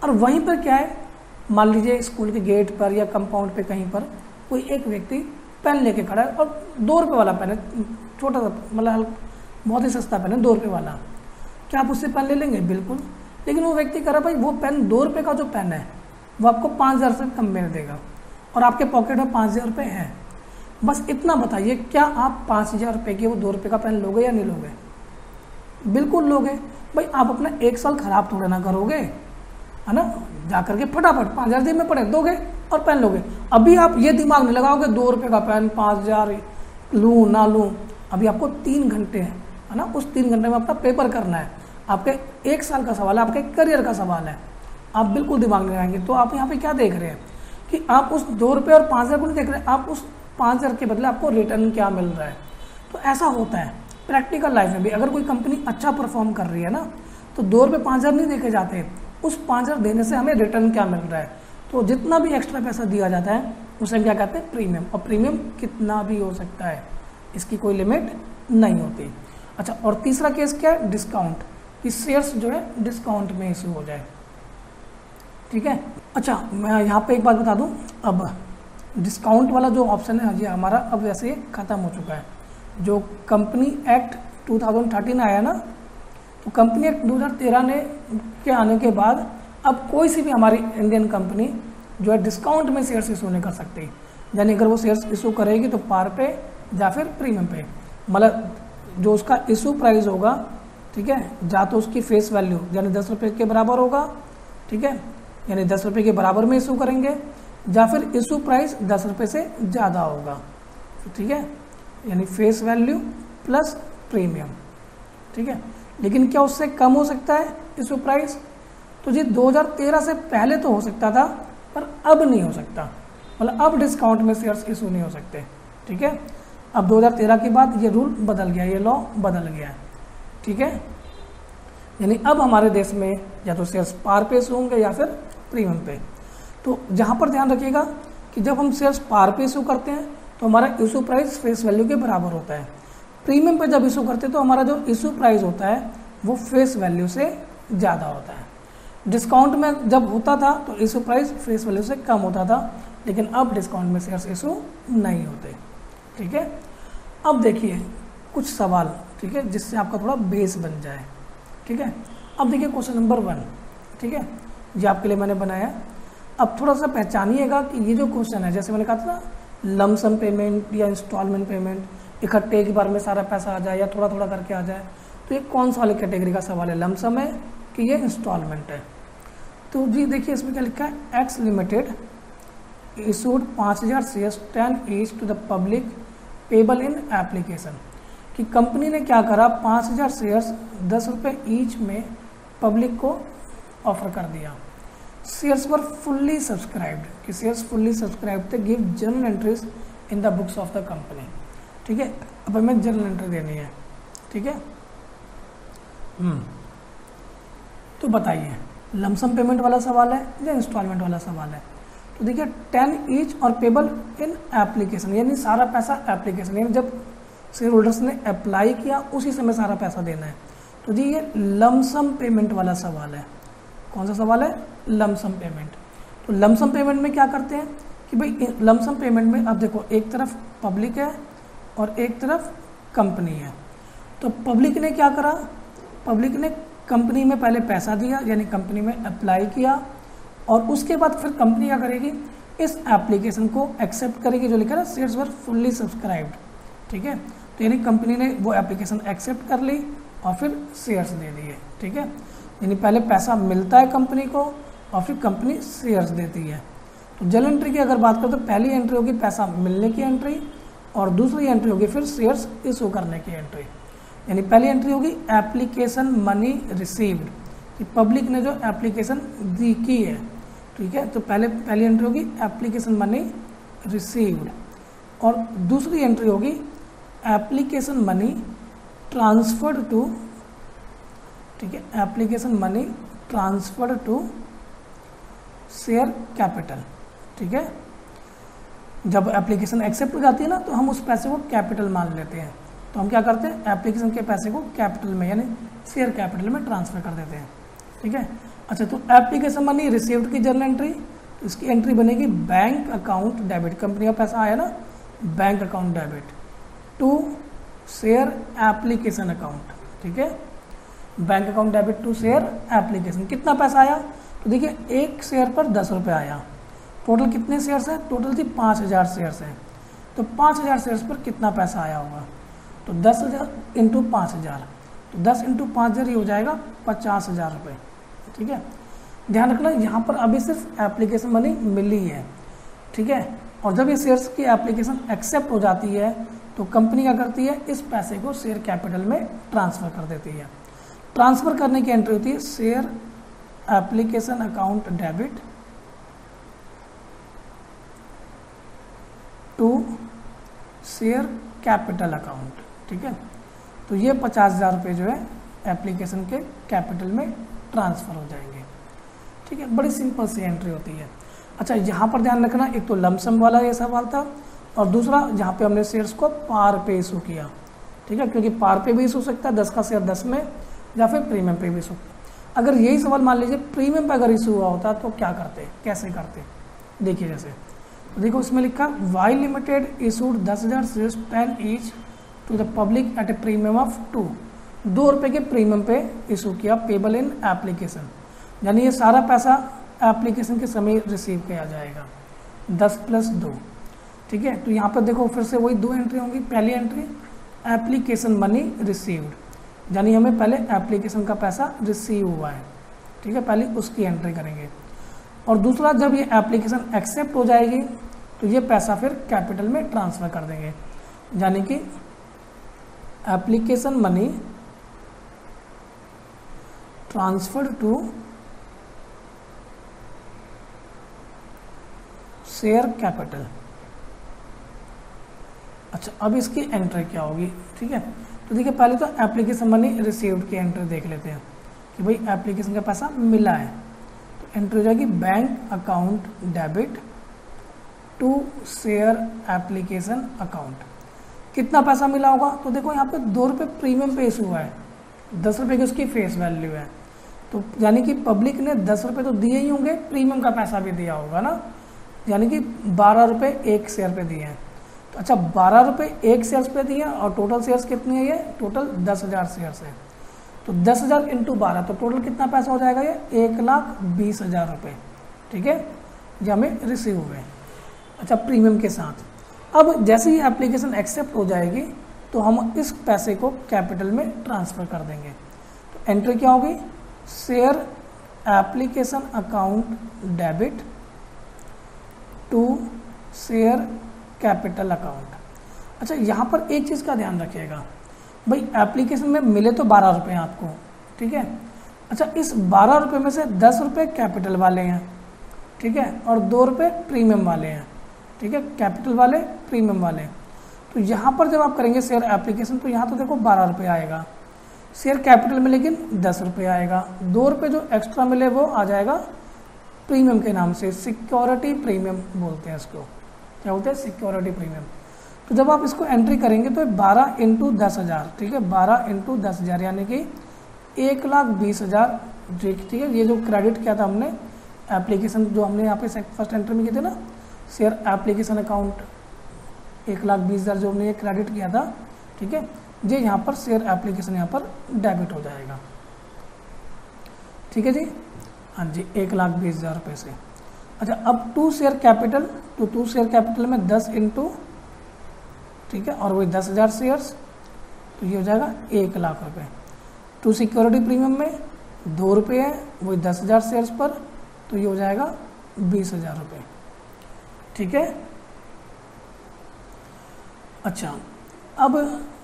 और वहीं पर क्या है? मान लीजिए स्कूल के गेट पर या कंपाउंड पे कहीं पर कोई एक व्यक्ति पेन लेके खड़ा है और दो रुपये वाला पेन है, छोटा सा मतलब बहुत ही सस्ता पेन है, दो रुपये वाला। क्या आप उससे पेन ले लेंगे? बिल्कुल। लेकिन वो व्यक्ति कह रहा भाई, वो पेन दो रुपये का जो पेन है, वो आपको पाँच हज़ार से कम में देगा और आपके पॉकेट में पाँच हज़ार रुपये है। बस इतना बताइए, क्या आप पाँच हज़ार रुपये की वो दो रुपये का पेन लोगे या नहीं लोगे? बिल्कुल लोगे। भाई, आप अपना एक साल खराब थोड़ा ना करोगे। है ना? जा करके फटाफट पाँच हज़ार दिन में पड़े, दोगे और पेन लोगे। अभी आप ये दिमाग नहीं लगाओगे, दो रुपये का पेन पाँच हज़ार, लूँ, ना लूँ, अभी आपको तीन घंटे हैं, है ना? उस तीन घंटे में आपका पेपर करना है। आपके एक साल का सवाल है, आपके करियर का सवाल है। आप बिल्कुल दिमाग नहीं लगाएँगे। तो आप यहाँ पे क्या देख रहे हैं? कि आप उस दो रुपये और पाँच हज़ार को नहीं देख रहे, आप उस पाँच हज़ार के बदले आपको रिटर्न क्या मिल रहा है? तो ऐसा होता है। प्रैक्टिकल लाइफ में भी अगर कोई कंपनी अच्छा परफॉर्म कर रही है ना तो दो रुपये पाँच हज़ार नहीं देखे जाते। उस पाँच हज़ार देने से हमें रिटर्न क्या मिल रहा है? तो जितना भी एक्स्ट्रा पैसा दिया जाता है, उसे हम क्या कहते हैं? प्रीमियम और प्रीमियम कितना भी हो सकता है, इसकी कोई लिमिट नहीं होती। अच्छा और तीसरा केस क्या है? डिस्काउंट कि शेयर्स जो है डिस्काउंट में इशू हो जाए। ठीक है? अच्छा मैं यहाँ पे एक बात बता दूँ। अब डिस्काउंट वाला जो ऑप्शन है, ये हमारा अब वैसे ख़त्म हो चुका है। जो कंपनी एक्ट 2013 आया ना कंपनी एक्ट 2013 ने के आने के बाद अब कोई सी भी हमारी इंडियन कंपनी जो है डिस्काउंट में शेयर्स इशू नहीं कर सकती। यानी अगर वो शेयर्स इशू करेगी तो पार पे या फिर प्रीमियम पे। मतलब जो उसका इशू प्राइस होगा, ठीक है, या तो उसकी फेस वैल्यू यानी दस रुपये के बराबर होगा, ठीक है, यानी दस रुपये के बराबर में इशू करेंगे, या फिर इशू प्राइस दस रुपये से ज़्यादा होगा, ठीक है, यानी फेस वैल्यू प्लस प्रीमियम ठीक है। लेकिन क्या उससे कम हो सकता है इशू प्राइस तो जी 2013 से पहले तो हो सकता था, पर अब नहीं हो सकता। मतलब अब डिस्काउंट में शेयर्स इशू नहीं हो सकते, ठीक है? अब 2013 के बाद ये रूल बदल गया, ये लॉ बदल गया है ठीक है? यानी अब हमारे देश में या तो शेयर्स पार पे इशू होंगे या फिर प्रीमियम पे। तो जहाँ पर ध्यान रखिएगा कि जब हम शेयर्स पार पे इशू करते हैं तो हमारा इशू प्राइस फेस वैल्यू के बराबर होता है। प्रीमियम पर जब इशू करते हैं तो हमारा जो इशू प्राइस होता है, वो फेस वैल्यू से ज़्यादा होता है। डिस्काउंट में जब होता था तो इशू प्राइस फेस वैल्यू से कम होता था, लेकिन अब डिस्काउंट में शेयर्स इशू नहीं होते। ठीक है? अब देखिए, कुछ सवाल, ठीक है, जिससे आपका थोड़ा बेस बन जाए। ठीक है? अब देखिए क्वेश्चन नंबर वन ठीक है? ये आपके लिए मैंने बनाया। अब थोड़ा सा पहचानिएगा कि ये जो क्वेश्चन है, जैसे मैंने कहा था लमसम पेमेंट या इंस्टॉलमेंट पेमेंट इकट्ठे एक बार में सारा पैसा आ जाए या थोड़ा थोड़ा करके आ जाए तो ये कौन सा वाले कैटेगरी का सवाल है? लमसम है कि ये इंस्टॉलमेंट है। तो जी देखिए, इसमें क्या लिखा है? एक्स लिमिटेड इशूड पाँच हज़ार shares ten each to the public payable in application कि कंपनी ने क्या करा? पाँच हज़ार शेयर्स दस रुपये ईच में पब्लिक को ऑफ़र कर दिया। शेयर्स वर फुल्ली सब्सक्राइब्ड कि शेयर्स फुल्ली सब्सक्राइब थे give journal entries in the books of the company ठीक है? अब हमें जर्नल एंट्री देनी है। ठीक है? हम्म। तो बताइए लमसम पेमेंट वाला सवाल है या इंस्टॉलमेंट वाला सवाल है? तो देखिए टेन ईच और पेबल इन एप्लीकेशन यानी सारा पैसा एप्लीकेशन यानी जब शेयर होल्डर्स ने अप्लाई किया, उसी समय सारा पैसा देना है। तो जी, ये लमसम पेमेंट वाला सवाल है। कौन सा सवाल है? लमसम पेमेंट तो लमसम पेमेंट में क्या करते हैं? कि भाई लमसम पेमेंट में अब देखो, एक तरफ़ पब्लिक है और एक तरफ़ कंपनी है। तो पब्लिक ने क्या करा? पब्लिक ने कंपनी में पहले पैसा दिया, यानी कंपनी में अप्लाई किया और उसके बाद फिर कंपनी क्या करेगी? इस एप्लीकेशन को एक्सेप्ट करेगी, जो लिखा है शेयर्स वर फुल्ली सब्सक्राइब्ड ठीक है? तो यानी कंपनी ने वो एप्लीकेशन एक्सेप्ट कर ली और फिर शेयर्स दे दिए। ठीक है? यानी पहले पैसा मिलता है कंपनी को और फिर कंपनी शेयर्स देती है। तो जल एंट्री की अगर बात करें तो पहली एंट्री होगी पैसा मिलने की एंट्री और दूसरी एंट्री होगी फिर शेयर्स इशू करने की एंट्री यानी पहली एंट्री होगी एप्लीकेशन मनी रिसीव्ड कि पब्लिक ने जो एप्लीकेशन दी की है। ठीक है? तो पहले, पहली एंट्री होगी एप्लीकेशन मनी रिसीव्ड और दूसरी एंट्री होगी एप्लीकेशन मनी ट्रांसफर्ड टू ठीक है? Application money transferred to share capital ठीक है? जब एप्लीकेशन एक्सेप्ट हो जाती है ना तो हम उस पैसे को कैपिटल मान लेते हैं। तो हम क्या करते हैं? एप्लीकेशन के पैसे को कैपिटल में, यानी शेयर कैपिटल में ट्रांसफ़र कर देते हैं। ठीक है? अच्छा तो एप्लीकेशन मनी रिसीव्ड की जर्नल एंट्री तो इसकी एंट्री बनेगी बैंक अकाउंट डेबिट कंपनी का पैसा आया ना bank account debit to share application account ठीक है? Bank account debit to share application कितना पैसा आया? तो देखिए, एक शेयर पर दस रुपये आया। टोटल कितने शेयर्स हैं? टोटल थी पाँच हज़ार शेयर्स हैं। तो पाँच हज़ार शेयर्स पर कितना पैसा आया होगा? तो दस हज़ार इंटू पाँच हज़ार। तो दस इंटू पाँच हज़ार ये हो जाएगा पचास हज़ार रुपये ठीक है? ध्यान रखना, यहाँ पर अभी सिर्फ़ एप्लीकेशन मनी मिली है। ठीक है? और जब ये शेयर्स की एप्लीकेशन एक्सेप्ट हो जाती है तो कंपनी क्या करती है? इस पैसे को शेयर कैपिटल में ट्रांसफ़र कर देती है। ट्रांसफ़र करने की एंट्री होती है share application account debit to share capital account, ठीक है? तो ये पचास हज़ार रुपये जो है एप्लीकेशन के कैपिटल में ट्रांसफ़र हो जाएँगे, ठीक है? बड़ी सिंपल सी एंट्री होती है। अच्छा यहाँ पर ध्यान रखना, एक तो लमसम वाला ये सवाल था, और दूसरा जहाँ पे हमने शेयर्स को पार पे इशू किया, ठीक है? क्योंकि पार पे भी इशू हो सकता है, दस का शेयर दस में, या फिर प्रीमियम पे भी इशू अगर यही सवाल मान लीजिए प्रीमियम पे अगर इशू हुआ होता तो क्या करते? कैसे करते? देखिए जैसे देखो उसमें लिखा वाई लिमिटेड इशूड दस हज़ार shares ten each to the public at a premium of two दो रुपये के प्रीमियम पे इशू किया पेबल इन एप्लीकेशन यानी ये सारा पैसा एप्लीकेशन के समय रिसीव किया जाएगा। दस प्लस दो। ठीक है? तो यहाँ पर देखो फिर से वही दो एंट्री होंगी। पहली एंट्री एप्लीकेशन मनी रिसीव्ड यानी हमें पहले एप्लीकेशन का पैसा रिसीव हुआ है। ठीक है? पहले उसकी एंट्री करेंगे। और दूसरा, जब ये एप्लीकेशन एक्सेप्ट हो जाएगी तो ये पैसा फिर कैपिटल में ट्रांसफ़र कर देंगे। यानी कि application money transfer to share capital अच्छा अब इसकी एंट्री क्या होगी? ठीक है? तो देखिए, पहले तो एप्लीकेशन मनी रिसीव्ड की एंट्री देख लेते हैं कि भाई एप्लीकेशन का पैसा मिला है। एंट्री हो जाएगी bank account debit to share application account कितना पैसा मिला होगा? तो देखो यहाँ पे दो रुपये प्रीमियम पेश हुआ है। दस रुपये की उसकी फेस वैल्यू है। तो यानी कि पब्लिक ने दस रुपये तो दिए ही होंगे प्रीमियम का पैसा भी दिया होगा ना। यानी कि बारह रुपये एक शेयर पे दिए हैं। तो अच्छा बारह रुपये एक शेयर्स पे दिए और टोटल शेयर्स कितनी है ये? टोटल दस हज़ार शेयर्स है। तो दस हज़ार इंटू बारह तो टोटल कितना पैसा हो जाएगा ये? एक लाख बीस हज़ार रुपये ठीक है? ये हमें रिसीव हुए अच्छा प्रीमियम के साथ। अब जैसे ही एप्लीकेशन एक्सेप्ट हो जाएगी तो हम इस पैसे को कैपिटल में ट्रांसफ़र कर देंगे। तो एंट्री क्या होगी? Share application account debit to share capital account अच्छा यहाँ पर एक चीज़ का ध्यान रखिएगा। भाई एप्लीकेशन में मिले तो बारह रुपये आपको, ठीक है? अच्छा इस बारह रुपये में से दस रुपये कैपिटल वाले हैं, ठीक है? और दो रुपये प्रीमियम वाले हैं, ठीक है? कैपिटल वाले प्रीमियम वाले। तो यहाँ पर जब आप करेंगे शेयर एप्लीकेशन तो यहाँ तो देखो बारह रुपये आएगा। शेयर कैपिटल में लेकिन दस रुपये आएगा। दो रुपये जो एक्स्ट्रा मिले, वो आ जाएगा प्रीमियम के नाम से। सिक्योरिटी प्रीमियम बोलते हैं इसको। क्या बोलते हैं? सिक्योरिटी प्रीमियम तो जब आप इसको एंट्री करेंगे तो बारह इंटू दस हज़ार, ठीक है? बारह इंटू दस हज़ार, यानी कि एक लाख बीस हज़ार ठीक है? ये जो क्रेडिट किया था हमने एप्लीकेशन जो हमने यहाँ पे फ़र्स्ट एंट्री में किए थे ना शेयर एप्लीकेशन अकाउंट एक लाख बीस हज़ार जो हमने ये क्रेडिट किया था, ठीक है? ये यहाँ पर शेयर एप्लीकेशन यहाँ पर डेबिट हो जाएगा। ठीक है जी? हाँ जी, एक लाख बीस हज़ार रुपये से अच्छा अब टू शेयर कैपिटल तो टू शेयर कैपिटल में दस इंटू ठीक है, और वही दस हज़ार शेयर्स तो ये हो जाएगा एक लाख रुपए। टू सिक्योरिटी प्रीमियम में दो रुपये है, वही दस हज़ार शेयर्स पर तो ये हो जाएगा बीस हज़ार रुपये ठीक है? अच्छा अब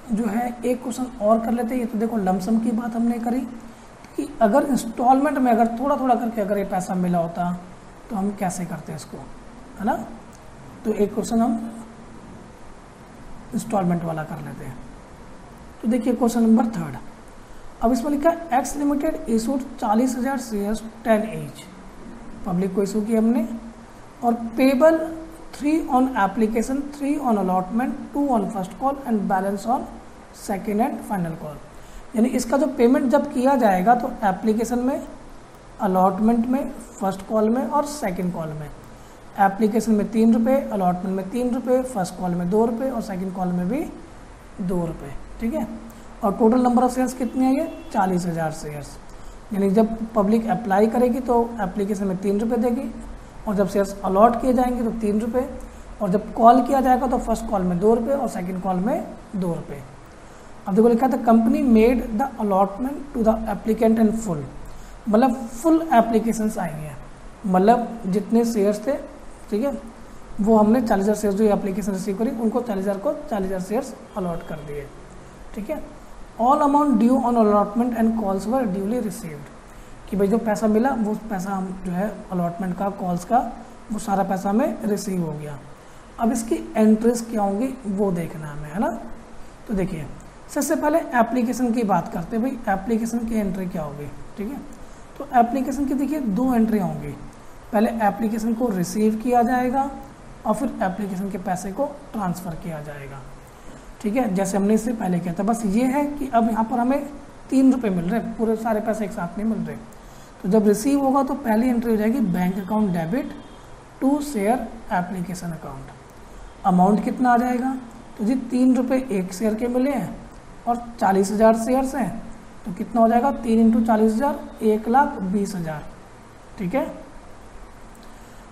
जो है, एक क्वेश्चन और कर लेते हैं। ये तो देखो लमसम की बात हमने करी कि अगर इंस्टॉलमेंट में अगर थोड़ा थोड़ा करके अगर ये पैसा मिला होता तो हम कैसे करते इसको, है ना? तो एक क्वेश्चन हम इंस्टॉलमेंट वाला कर लेते हैं। तो देखिए क्वेश्चन नंबर थर्ड अब इसमें लिखा है एक्स लिमिटेड इशूड चालीस हज़ार शेयर टेन एच पब्लिक को इशू किया हमने। और payable three on application three on allotment two on first call and balance on second and final call यानी इसका जो पेमेंट जब किया जाएगा तो एप्लीकेशन में अलॉटमेंट में फ़र्स्ट कॉल में और सेकेंड कॉल में। एप्लीकेशन में तीन रुपये अलॉटमेंट में तीन रुपये फ़र्स्ट कॉल में दो रुपये और सेकेंड कॉल में भी दो रुपये ठीक है? और टोटल नंबर ऑफ़ शेयर्स कितने हैं ये? चालीस हज़ार शेयर्स। यानी जब पब्लिक अप्लाई करेगी तो एप्लीकेशन में तीन रुपये देगी और जब शेयर्स अलॉट किए जाएँगे तो तीन रुपये और जब कॉल किया जाएगा तो फ़र्स्ट कॉल में दो रुपये और सेकेंड कॉल में दो रुपये अब देखो लिखा था company made the allotment to the applicant in full मतलब फुल एप्लीकेशन आएँगे। मतलब जितने शेयर्स थे ठीक है? वो हमने चालीस हज़ार शेयर जो एप्लीकेशन रिसीव करी, उनको चालीस हज़ार को चालीस हज़ार शेयर्स अलॉट कर दिए। ठीक है? All amount due on allotment and calls were duly received कि भाई जो पैसा मिला, वो पैसा हम जो है अलॉटमेंट का कॉल्स का, वो सारा पैसा हमें रिसीव हो गया। अब इसकी एंट्रीज क्या होंगी, वो देखना हमें, है ना? तो देखिए, सबसे पहले एप्लीकेशन की बात करते हैं। भाई एप्लीकेशन की एंट्री क्या होगी? ठीक है? तो एप्लीकेशन की देखिए, दो एंट्री होंगी। पहले एप्लीकेशन को रिसीव किया जाएगा और फिर एप्लीकेशन के पैसे को ट्रांसफ़र किया जाएगा। ठीक है? जैसे हमने इससे पहले किया था, बस ये है कि अब यहाँ पर हमें तीन रुपये मिल रहे पूरे सारे पैसे एक साथ नहीं मिल रहे। तो जब रिसीव होगा तो पहली एंट्री हो जाएगी bank account debit to share application account amount कितना आ जाएगा? तो जी तीन रुपये एक शेयर के मिले हैं और चालीस हज़ार शेयर्स हैं। तो कितना हो जाएगा? तीन इंटू चालीस हज़ार, एक लाख बीस हज़ार। ठीक है?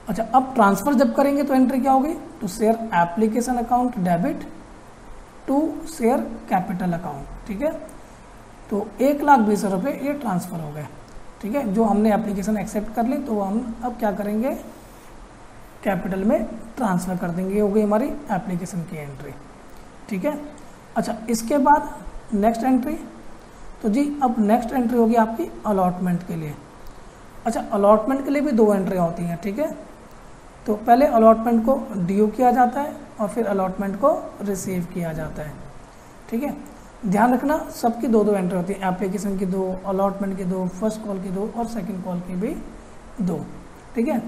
अच्छा अब ट्रांसफ़र जब करेंगे तो एंट्री क्या होगी तो share application account debit to share capital account ठीक है? तो एक लाख बीस रुपये ये ट्रांसफ़र हो गए, ठीक है? जो हमने एप्लीकेशन एक्सेप्ट कर ली तो हम अब क्या करेंगे? कैपिटल में ट्रांसफ़र कर देंगे, ये हो गई हमारी एप्लीकेशन की एंट्री ठीक है? अच्छा इसके बाद नेक्स्ट एंट्री तो जी, अब नेक्स्ट एंट्री होगी आपकी अलॉटमेंट के लिए। अच्छा अलॉटमेंट के लिए भी दो एंट्री होती हैं, ठीक है? तो पहले अलॉटमेंट को ड्यू किया जाता है और फिर अलॉटमेंट को रिसीव किया जाता है। ठीक है? ध्यान रखना, सबकी दो दो एंट्री होती है। एप्लीकेशन की दो अलॉटमेंट की दो फ़र्स्ट कॉल की दो और सेकंड कॉल की भी दो। ठीक है?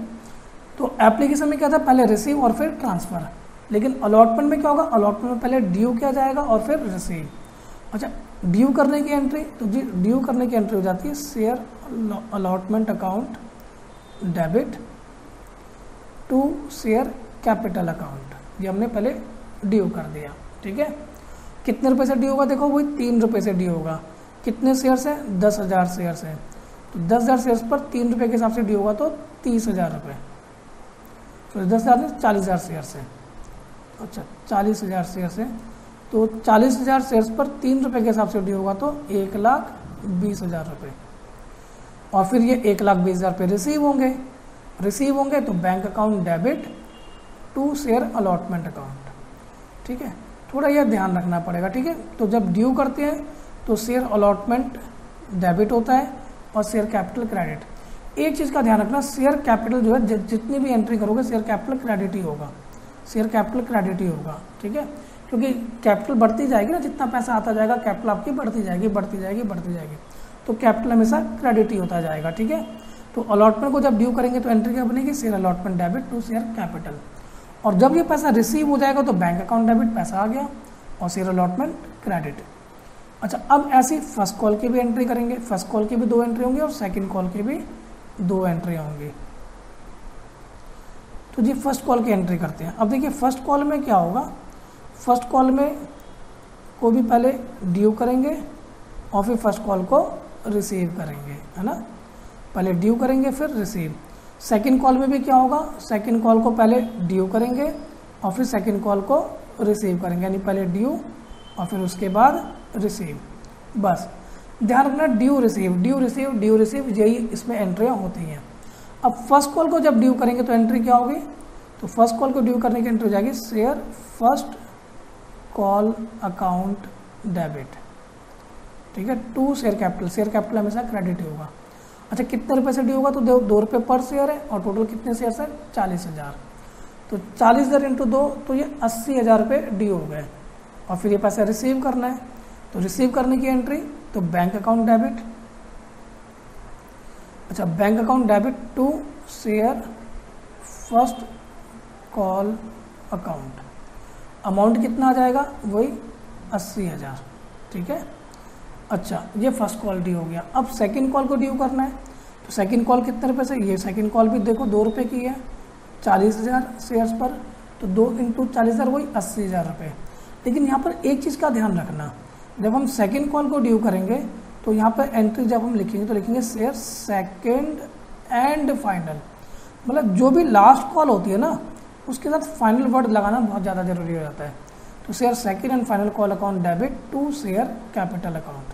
तो एप्लीकेशन में क्या था? पहले रिसीव और फिर ट्रांसफ़र लेकिन अलॉटमेंट में क्या होगा? अलॉटमेंट में पहले ड्यू किया जाएगा और फिर रिसीव अच्छा ड्यू करने की एंट्री तो ड्यू करने की एंट्री हो जाती है share allotment account debit to share capital account. ये हमने पहले ड्यू कर दिया, ठीक है? कितने रुपए से ड्यू होगा? देखो, वही तीन रुपए से ड्यू होगा। कितने शेयर्स हैं? दस हज़ार शेयर्स हैं। तो दस हज़ार शेयर्स पर तीन रुपए के हिसाब से ड्यू होगा तो तीस हज़ार रुपये तो दस हज़ार में चालीस हज़ार शेयर्स हैं। अच्छा चालीस हज़ार शेयर्स हैं। तो चालीस हज़ार शेयर्स पर तीन रुपए के हिसाब से ड्यू होगा तो एक लाख बीस हज़ार रुपये और फिर ये एक लाख बीस हज़ार रुपये रिसीव होंगे। रिसीव होंगे तो bank account debit to share allotment account ठीक है? थोड़ा यह ध्यान रखना पड़ेगा, ठीक है? तो जब ड्यू करते हैं तो शेयर अलॉटमेंट डेबिट होता है और शेयर कैपिटल क्रेडिट एक चीज़ का ध्यान रखना शेयर कैपिटल जो है जितनी भी एंट्री करोगे शेयर कैपिटल क्रेडिट ही होगा। शेयर कैपिटल क्रेडिट ही होगा, ठीक है? क्योंकि कैपिटल बढ़ती जाएगी ना, जितना पैसा आता जाएगा कैपिटल आपकी बढ़ती जाएगी बढ़ती जाएगी बढ़ती जाएगी। तो कैपिटल हमेशा क्रेडिट ही होता जाएगा, ठीक है? तो अलॉटमेंट को जब ड्यू करेंगे तो एंट्री क्या बनेगी? Share allotment debit to share capital और जब ये पैसा रिसीव हो जाएगा तो बैंक अकाउंट डेबिट पैसा आ गया और शेयर अलॉटमेंट क्रेडिट अच्छा अब ऐसी फ़र्स्ट कॉल की भी एंट्री करेंगे। फ़र्स्ट कॉल की भी दो एंट्री होंगी और सेकंड कॉल की भी दो एंट्री होंगी। तो जी फ़र्स्ट कॉल की एंट्री करते हैं। अब देखिए फ़र्स्ट कॉल में क्या होगा? फ़र्स्ट कॉल में को भी पहले ड्यू करेंगे और फिर फ़र्स्ट कॉल को रिसीव करेंगे, है ना? पहले ड्यू करेंगे, फिर रिसीव सेकेंड कॉल में भी क्या होगा? सेकेंड कॉल को पहले ड्यू करेंगे और फिर सेकेंड कॉल को रिसीव करेंगे, यानी पहले ड्यू और फिर उसके बाद रिसीव बस, ध्यान रखना due receive due receive due receive यही इसमें एंट्रियाँ होती हैं. अब फ़र्स्ट कॉल को जब ड्यू करेंगे तो एंट्री क्या होगी? तो फ़र्स्ट कॉल को ड्यू करने की एंट्री हो जाएगी share first call account debit ठीक है? To share capital share capital हमेशा क्रेडिट होगा. अच्छा कितने रुपए से ड्यू होगा? तो दो दो रुपये पर शेयर है और टोटल कितने शेयर है चालीस हज़ार। तो चालीस हज़ार इंटू दो तो ये अस्सी हज़ार रुपये ड्यू हो गए। और फिर ये पैसा रिसीव करना है। तो रिसीव करने की एंट्री तो बैंक अकाउंट डेबिट अच्छा bank account debit to share first call account amount कितना आ जाएगा? वही अस्सी हज़ार। ठीक है? अच्छा ये फ़र्स्ट कॉल ड्यू हो गया। अब सेकंड कॉल को ड्यू करना है। तो सेकंड कॉल कितने रुपए से? ये सेकंड कॉल भी देखो, दो रुपये की है। चालीस हज़ार शेयर्स पर। तो दो इंटू चालीस हज़ार, वही अस्सी हज़ार रुपये लेकिन यहाँ पर एक चीज़ का ध्यान रखना। जब हम सेकेंड कॉल को ड्यू करेंगे तो यहाँ पर एंट्री जब हम लिखेंगे तो लिखेंगे शेयर सेकेंड एंड फाइनल मतलब जो भी लास्ट कॉल होती है ना, उसके साथ फाइनल वर्ड लगाना बहुत ज़्यादा ज़रूरी हो जाता है। तो share second and final call account debit to share capital account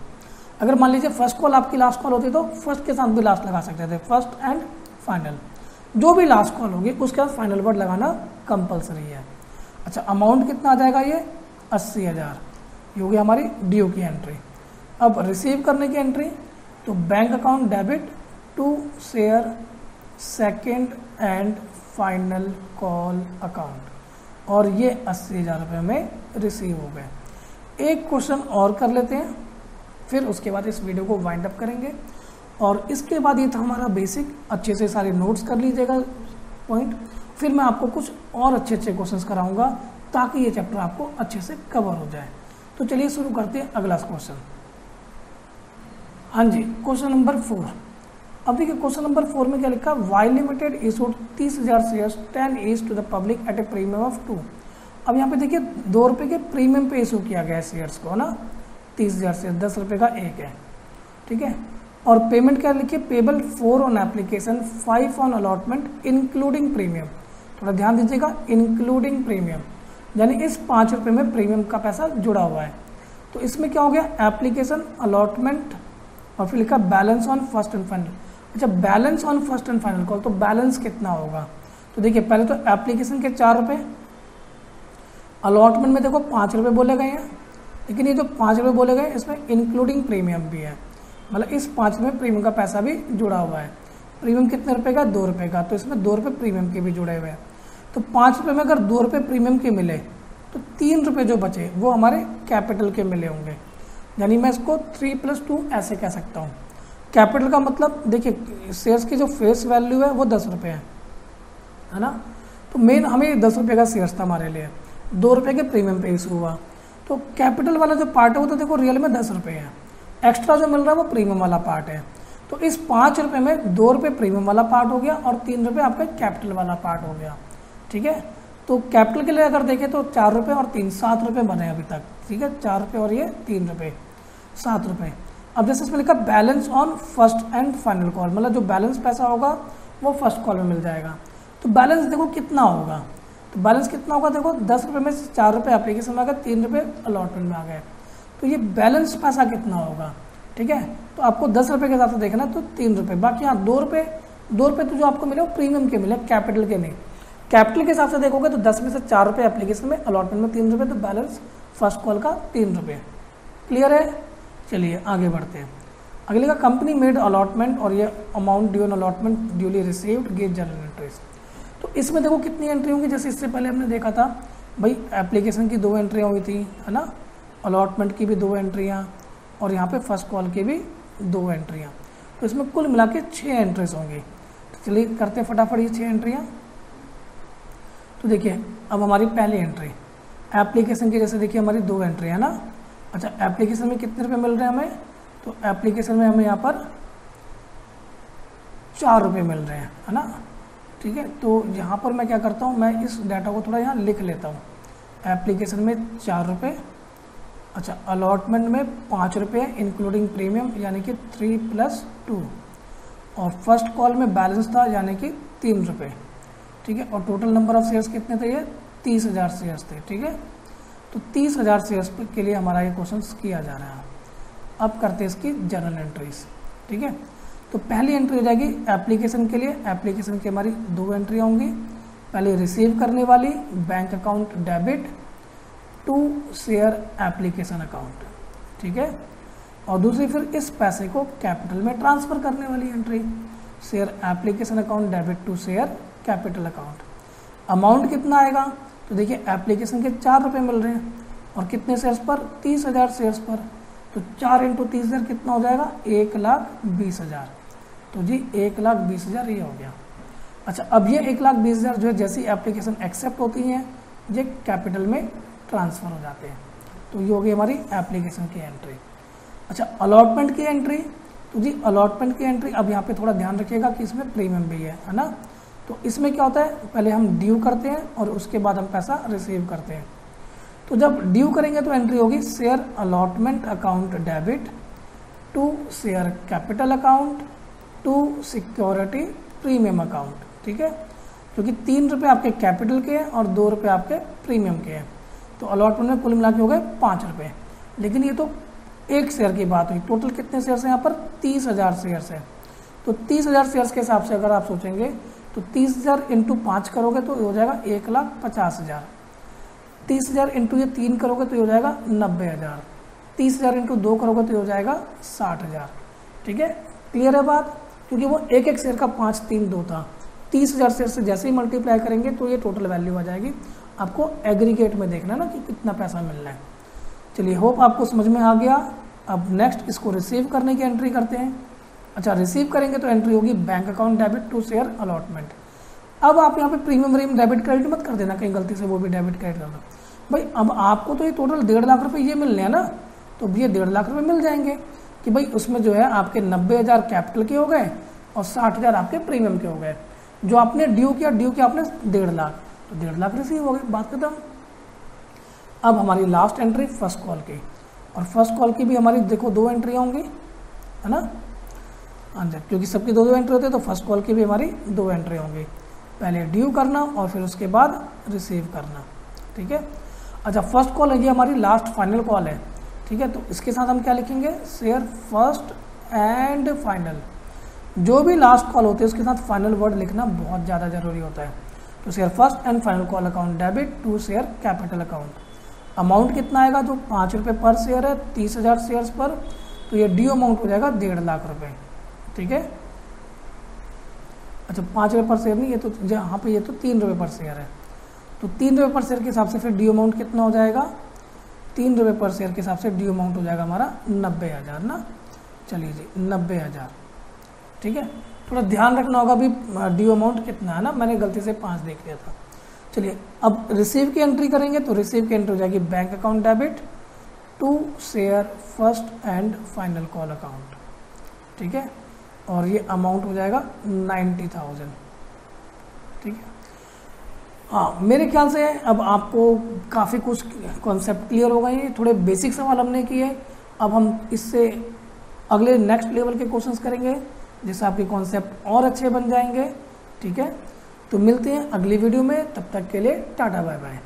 अगर मान लीजिए फ़र्स्ट कॉल आपकी लास्ट कॉल होती तो फ़र्स्ट के साथ भी लास्ट लगा सकते थे फ़र्स्ट एंड फाइनल जो भी लास्ट कॉल होगी, उसके बाद फाइनल वर्ड लगाना कंपलसरी है। अच्छा अमाउंट कितना आ जाएगा ये? अस्सी हज़ार। ये होगी हमारी ड्यू की एंट्री अब रिसीव करने की एंट्री तो bank account debit to share second and final call account और ये अस्सी हज़ार रुपये में रिसीव हो गए। एक क्वेश्चन और कर लेते हैं। फिर उसके बाद इस वीडियो को वाइंड अप करेंगे। और इसके बाद ये था हमारा बेसिक अच्छे से सारे नोट्स कर लीजिएगा पॉइंट फिर मैं आपको कुछ और अच्छे अच्छे क्वेश्चंस कराऊँगा, ताकि ये चैप्टर आपको अच्छे से कवर हो जाए। तो चलिए शुरू करते हैं अगला क्वेश्चन हाँ जी क्वेश्चन नंबर फोर अब देखिए क्वेश्चन नंबर फोर में क्या लिखा? वाई लिमिटेड इशूड तीस हज़ार share ten each to the public at a premium of two अब यहाँ पे देखिए, दो रुपए के प्रीमियम पे इशू किया गया है शेयर्स को ना? तीस हज़ार शेयर दस रुपए का एक है, ठीक है? और पेमेंट क्या लिखिए? Payable four on application five on allotment including premium थोड़ा ध्यान दीजिएगा इंक्लूडिंग प्रीमियम यानी इस पाँच रुपये में प्रीमियम का पैसा जुड़ा हुआ है। तो इसमें क्या हो गया? एप्लीकेशन अलॉटमेंट और फिर लिखा balance on first and final अच्छा balance on first and final call तो बैलेंस कितना होगा? तो देखिए, पहले तो एप्लीकेशन के चार रुपये अलॉटमेंट में देखो, पाँच रुपये बोले गए हैं। लेकिन ये जो पाँच रुपये बोले गए, इसमें इंक्लूडिंग प्रीमियम भी है। मतलब इस पाँच में प्रीमियम का पैसा भी जुड़ा हुआ है। प्रीमियम कितने रुपए का? दो रुपये का। तो इसमें दो रुपये प्रीमियम के भी जुड़े हुए हैं। तो पाँच रुपये में अगर दो रुपये प्रीमियम के मिले तो तीन रुपये जो बचे, वो हमारे कैपिटल के मिले होंगे। यानी मैं इसको थ्री प्लस टू ऐसे कह सकता हूँ। कैपिटल का मतलब देखिए शेयर्स की जो फेस वैल्यू है, वो दस रुपये है। है ना? तो मेन हमें दस रुपये का शेयर्स था हमारे लिए। दो रुपये के प्रीमियम पे इशू हुआ। तो कैपिटल वाला जो पार्ट है वो तो देखो रियल में दस रुपये है। एक्स्ट्रा जो मिल रहा है वो प्रीमियम वाला पार्ट है। तो इस पाँच रुपये में दो रुपये प्रीमियम वाला पार्ट हो गया और तीन रुपये आपका कैपिटल वाला पार्ट हो गया। ठीक है? तो कैपिटल के लिए अगर देखें तो चार रुपये और तीन, सात रुपये बने अभी तक। ठीक है? चार रुपये और ये तीन रुपये सात रुपये अब जैसे इसमें लिखा balance on first and final call मतलब जो बैलेंस पैसा होगा वो फ़र्स्ट कॉल में मिल जाएगा। तो बैलेंस देखो कितना होगा। तो बैलेंस कितना होगा देखो, दस रुपये में से चार रुपये एप्लीकेशन में आ गए, तीन रुपये अलॉटमेंट में आ गए। तो ये बैलेंस पैसा कितना होगा, ठीक है? तो आपको दस रुपये के हिसाब से देखना तो तीन रुपये बाकी यहाँ दो रुपये दो रुपये तो जो आपको मिले वो प्रीमियम के मिले कैपिटल के नहीं। कैपिटल के हिसाब से देखोगे तो दस में से चार रुपये एप्लीकेशन में अलॉटमेंट में तीन रुपये तो बैलेंस फ़र्स्ट कॉल का तीन रुपये क्लियर है? चलिए आगे बढ़ते हैं। अगले का कंपनी मेड अलॉटमेंट और ये amount due on allotment duly received get journal entries तो इसमें देखो कितनी एंट्री होंगी, जैसे इससे पहले हमने देखा था, भाई एप्लीकेशन की दो एंट्रियाँ हुई थी, है ना? अलॉटमेंट की भी दो एंट्रियाँ और यहाँ पे फ़र्स्ट कॉल की भी दो एंट्रियाँ तो इसमें कुल मिला के छः एंट्रीज होंगी। तो चलिए करते फटाफट ये छः एंट्रियाँ तो देखिए, अब हमारी पहली एंट्री एप्लीकेशन की, जैसे देखिए हमारी दो एंट्री है ना? अच्छा एप्लीकेशन में कितने रुपए मिल रहे हैं हमें? तो एप्लीकेशन में हमें यहाँ पर चार रुपये मिल रहे हैं, है ना? ठीक है? तो यहाँ पर मैं क्या करता हूँ, मैं इस डाटा को थोड़ा यहाँ लिख लेता हूँ। एप्लीकेशन में चार रुपये अच्छा अलॉटमेंट में पाँच रुपये इंक्लूडिंग प्रीमियम यानी कि थ्री प्लस टू और फ़र्स्ट कॉल में बैलेंस था, यानी कि तीन रुपये ठीक है? और टोटल नंबर ऑफ़ शेयर्स कितने थे ये? तीस हज़ार शेयर्स थे, ठीक है? तो तीस हज़ार शेयर्स के लिए हमारा ये क्वेश्चन किया जा रहा है। अब करते हैं इसकी जर्नल एंट्रीज ठीक है? तो पहली एंट्री हो जाएगी एप्लीकेशन के लिए। एप्लीकेशन की हमारी दो एंट्री होंगी। पहले रिसीव करने वाली bank account debit to share application account ठीक है? और दूसरी फिर इस पैसे को कैपिटल में ट्रांसफ़र करने वाली entry share application account debit to share capital account amount कितना आएगा? तो देखिए एप्लीकेशन के चार रुपये मिल रहे हैं। और कितने शेयर्स पर? तीस हज़ार शेयर्स पर। तो चार इंटू तीस हज़ार कितना हो जाएगा? एक लाख बीस हज़ार। तो जी, एक लाख बीस हज़ार ये हो गया। अच्छा अब ये एक लाख बीस हज़ार जो है, जैसी एप्लीकेशन एक्सेप्ट होती है, ये कैपिटल में ट्रांसफ़र हो जाते हैं। तो ये होगी हमारी एप्लीकेशन की एंट्री अच्छा अलॉटमेंट की एंट्री तो जी अलॉटमेंट की एंट्री अब यहाँ पे थोड़ा ध्यान रखिएगा कि इसमें प्रीमियम भी है है ना? तो इसमें क्या होता है, पहले हम ड्यू करते हैं और उसके बाद हम पैसा रिसीव करते हैं। तो जब ड्यू करेंगे तो एंट्री होगी share allotment account debit to share capital account to security premium account, ठीक है? क्योंकि तीन रुपये आपके कैपिटल के हैं और दो रुपये आपके प्रीमियम के हैं। तो अलॉटमेंट में कुल मिला के हो गए पाँच रुपये लेकिन ये तो एक शेयर की बात हुई। टोटल कितने शेयर्स हैं यहाँ पर? तीस हज़ार शेयर्स हैं। तो तीस हज़ार शेयर्स के हिसाब से अगर आप सोचेंगे तो तीस हज़ार इंटू पाँच करोगे तो हो जाएगा एक लाख पचास हज़ार। तीस हज़ार इंटू ये तीन करोगे तो ये हो जाएगा नब्बे हज़ार। तीस हज़ार इंटू दो करोगे तो ये हो जाएगा साठ हज़ार। ठीक है? क्लियर है बात? क्योंकि वो एक एक शेयर का पाँच तीन दो था। तीस हज़ार शेयर से जैसे ही मल्टीप्लाई करेंगे तो ये टोटल वैल्यू आ जाएगी। आपको एग्रीगेट में देखना ना कि कितना पैसा मिल रहा है। चलिए होप आपको समझ में आ गया। अब नेक्स्ट इसको रिसीव करने की एंट्री करते हैं। अच्छा रिसीव करेंगे तो एंट्री होगी bank account debit to share allotment अब आप यहाँ पे प्रीमियम रीम डेबिट क्रेडिट मत कर देना, कहीं गलती से वो भी डेबिट क्रेडिट करना भाई, अब आपको तो ये टोटल डेढ़ लाख रुपए ये मिलने हैं ना तो ये डेढ़ लाख रुपए मिल जाएँगे। कि भाई उसमें जो है आपके नब्बे हज़ार कैपिटल के हो गए और साठ हज़ार आपके प्रीमियम के हो गए। जो आपने ड्यू किया ड्यू किया आपने डेढ़ लाख। तो डेढ़ लाख रिसीव हो गई, बात खत्म। अब हमारी लास्ट एंट्री फ़र्स्ट कॉल की। और फ़र्स्ट कॉल की भी हमारी, देखो, दो एंट्री होंगी, है ना? हाँ जी, क्योंकि सबकी दो दो एंट्री होती है तो फ़र्स्ट कॉल की भी हमारी दो एंट्री होंगी। पहले ड्यू करना और फिर उसके बाद रिसीव करना। ठीक है? अच्छा फ़र्स्ट कॉल है, ये हमारी लास्ट फाइनल कॉल है। ठीक है तो इसके साथ हम क्या लिखेंगे? शेयर फ़र्स्ट एंड फाइनल जो भी लास्ट कॉल होती है, उसके साथ फाइनल वर्ड लिखना बहुत ज़्यादा ज़रूरी होता है। तो share first and final call account debit to share capital account amount कितना आएगा? जो पाँच रुपये पर शेयर है, तीस हज़ार शेयर्स पर तो ये डी अमाउंट हो जाएगा डेढ़ लाख रुपए। ठीक है? अच्छा पाँच रुपये पर शेयर नहीं, ये तो यहाँ पे ये तो तीन रुपये पर शेयर है। तो तीन रुपये पर शेयर के हिसाब से फिर डी अमाउंट कितना हो जाएगा? तीन रुपये पर शेयर के हिसाब से डी अमाउंट हो जाएगा हमारा नब्बे हज़ार, ना? चलिए जी, नब्बे हज़ार। ठीक है? थोड़ा ध्यान रखना होगा अभी ड्यू अमाउंट कितना है ना? मैंने गलती से पाँच देख लिया था। चलिए, अब रिसीव की एंट्री करेंगे तो रिसीव की एंट्री हो जाएगी bank account debit to share first and final call account ठीक है? और ये अमाउंट हो जाएगा नाइन्टी थाउज़ेंड। हाँ मेरे ख्याल से अब आपको काफ़ी कुछ कॉन्सेप्ट क्लियर हो गए हैं थोड़े बेसिक सवाल हमने किए। अब हम इससे अगले नेक्स्ट लेवल के क्वेश्चंस करेंगे, जिससे आपके कॉन्सेप्ट और अच्छे बन जाएँगे। ठीक है? तो मिलते हैं अगली वीडियो में। तब तक के लिए टाटा बाय बाय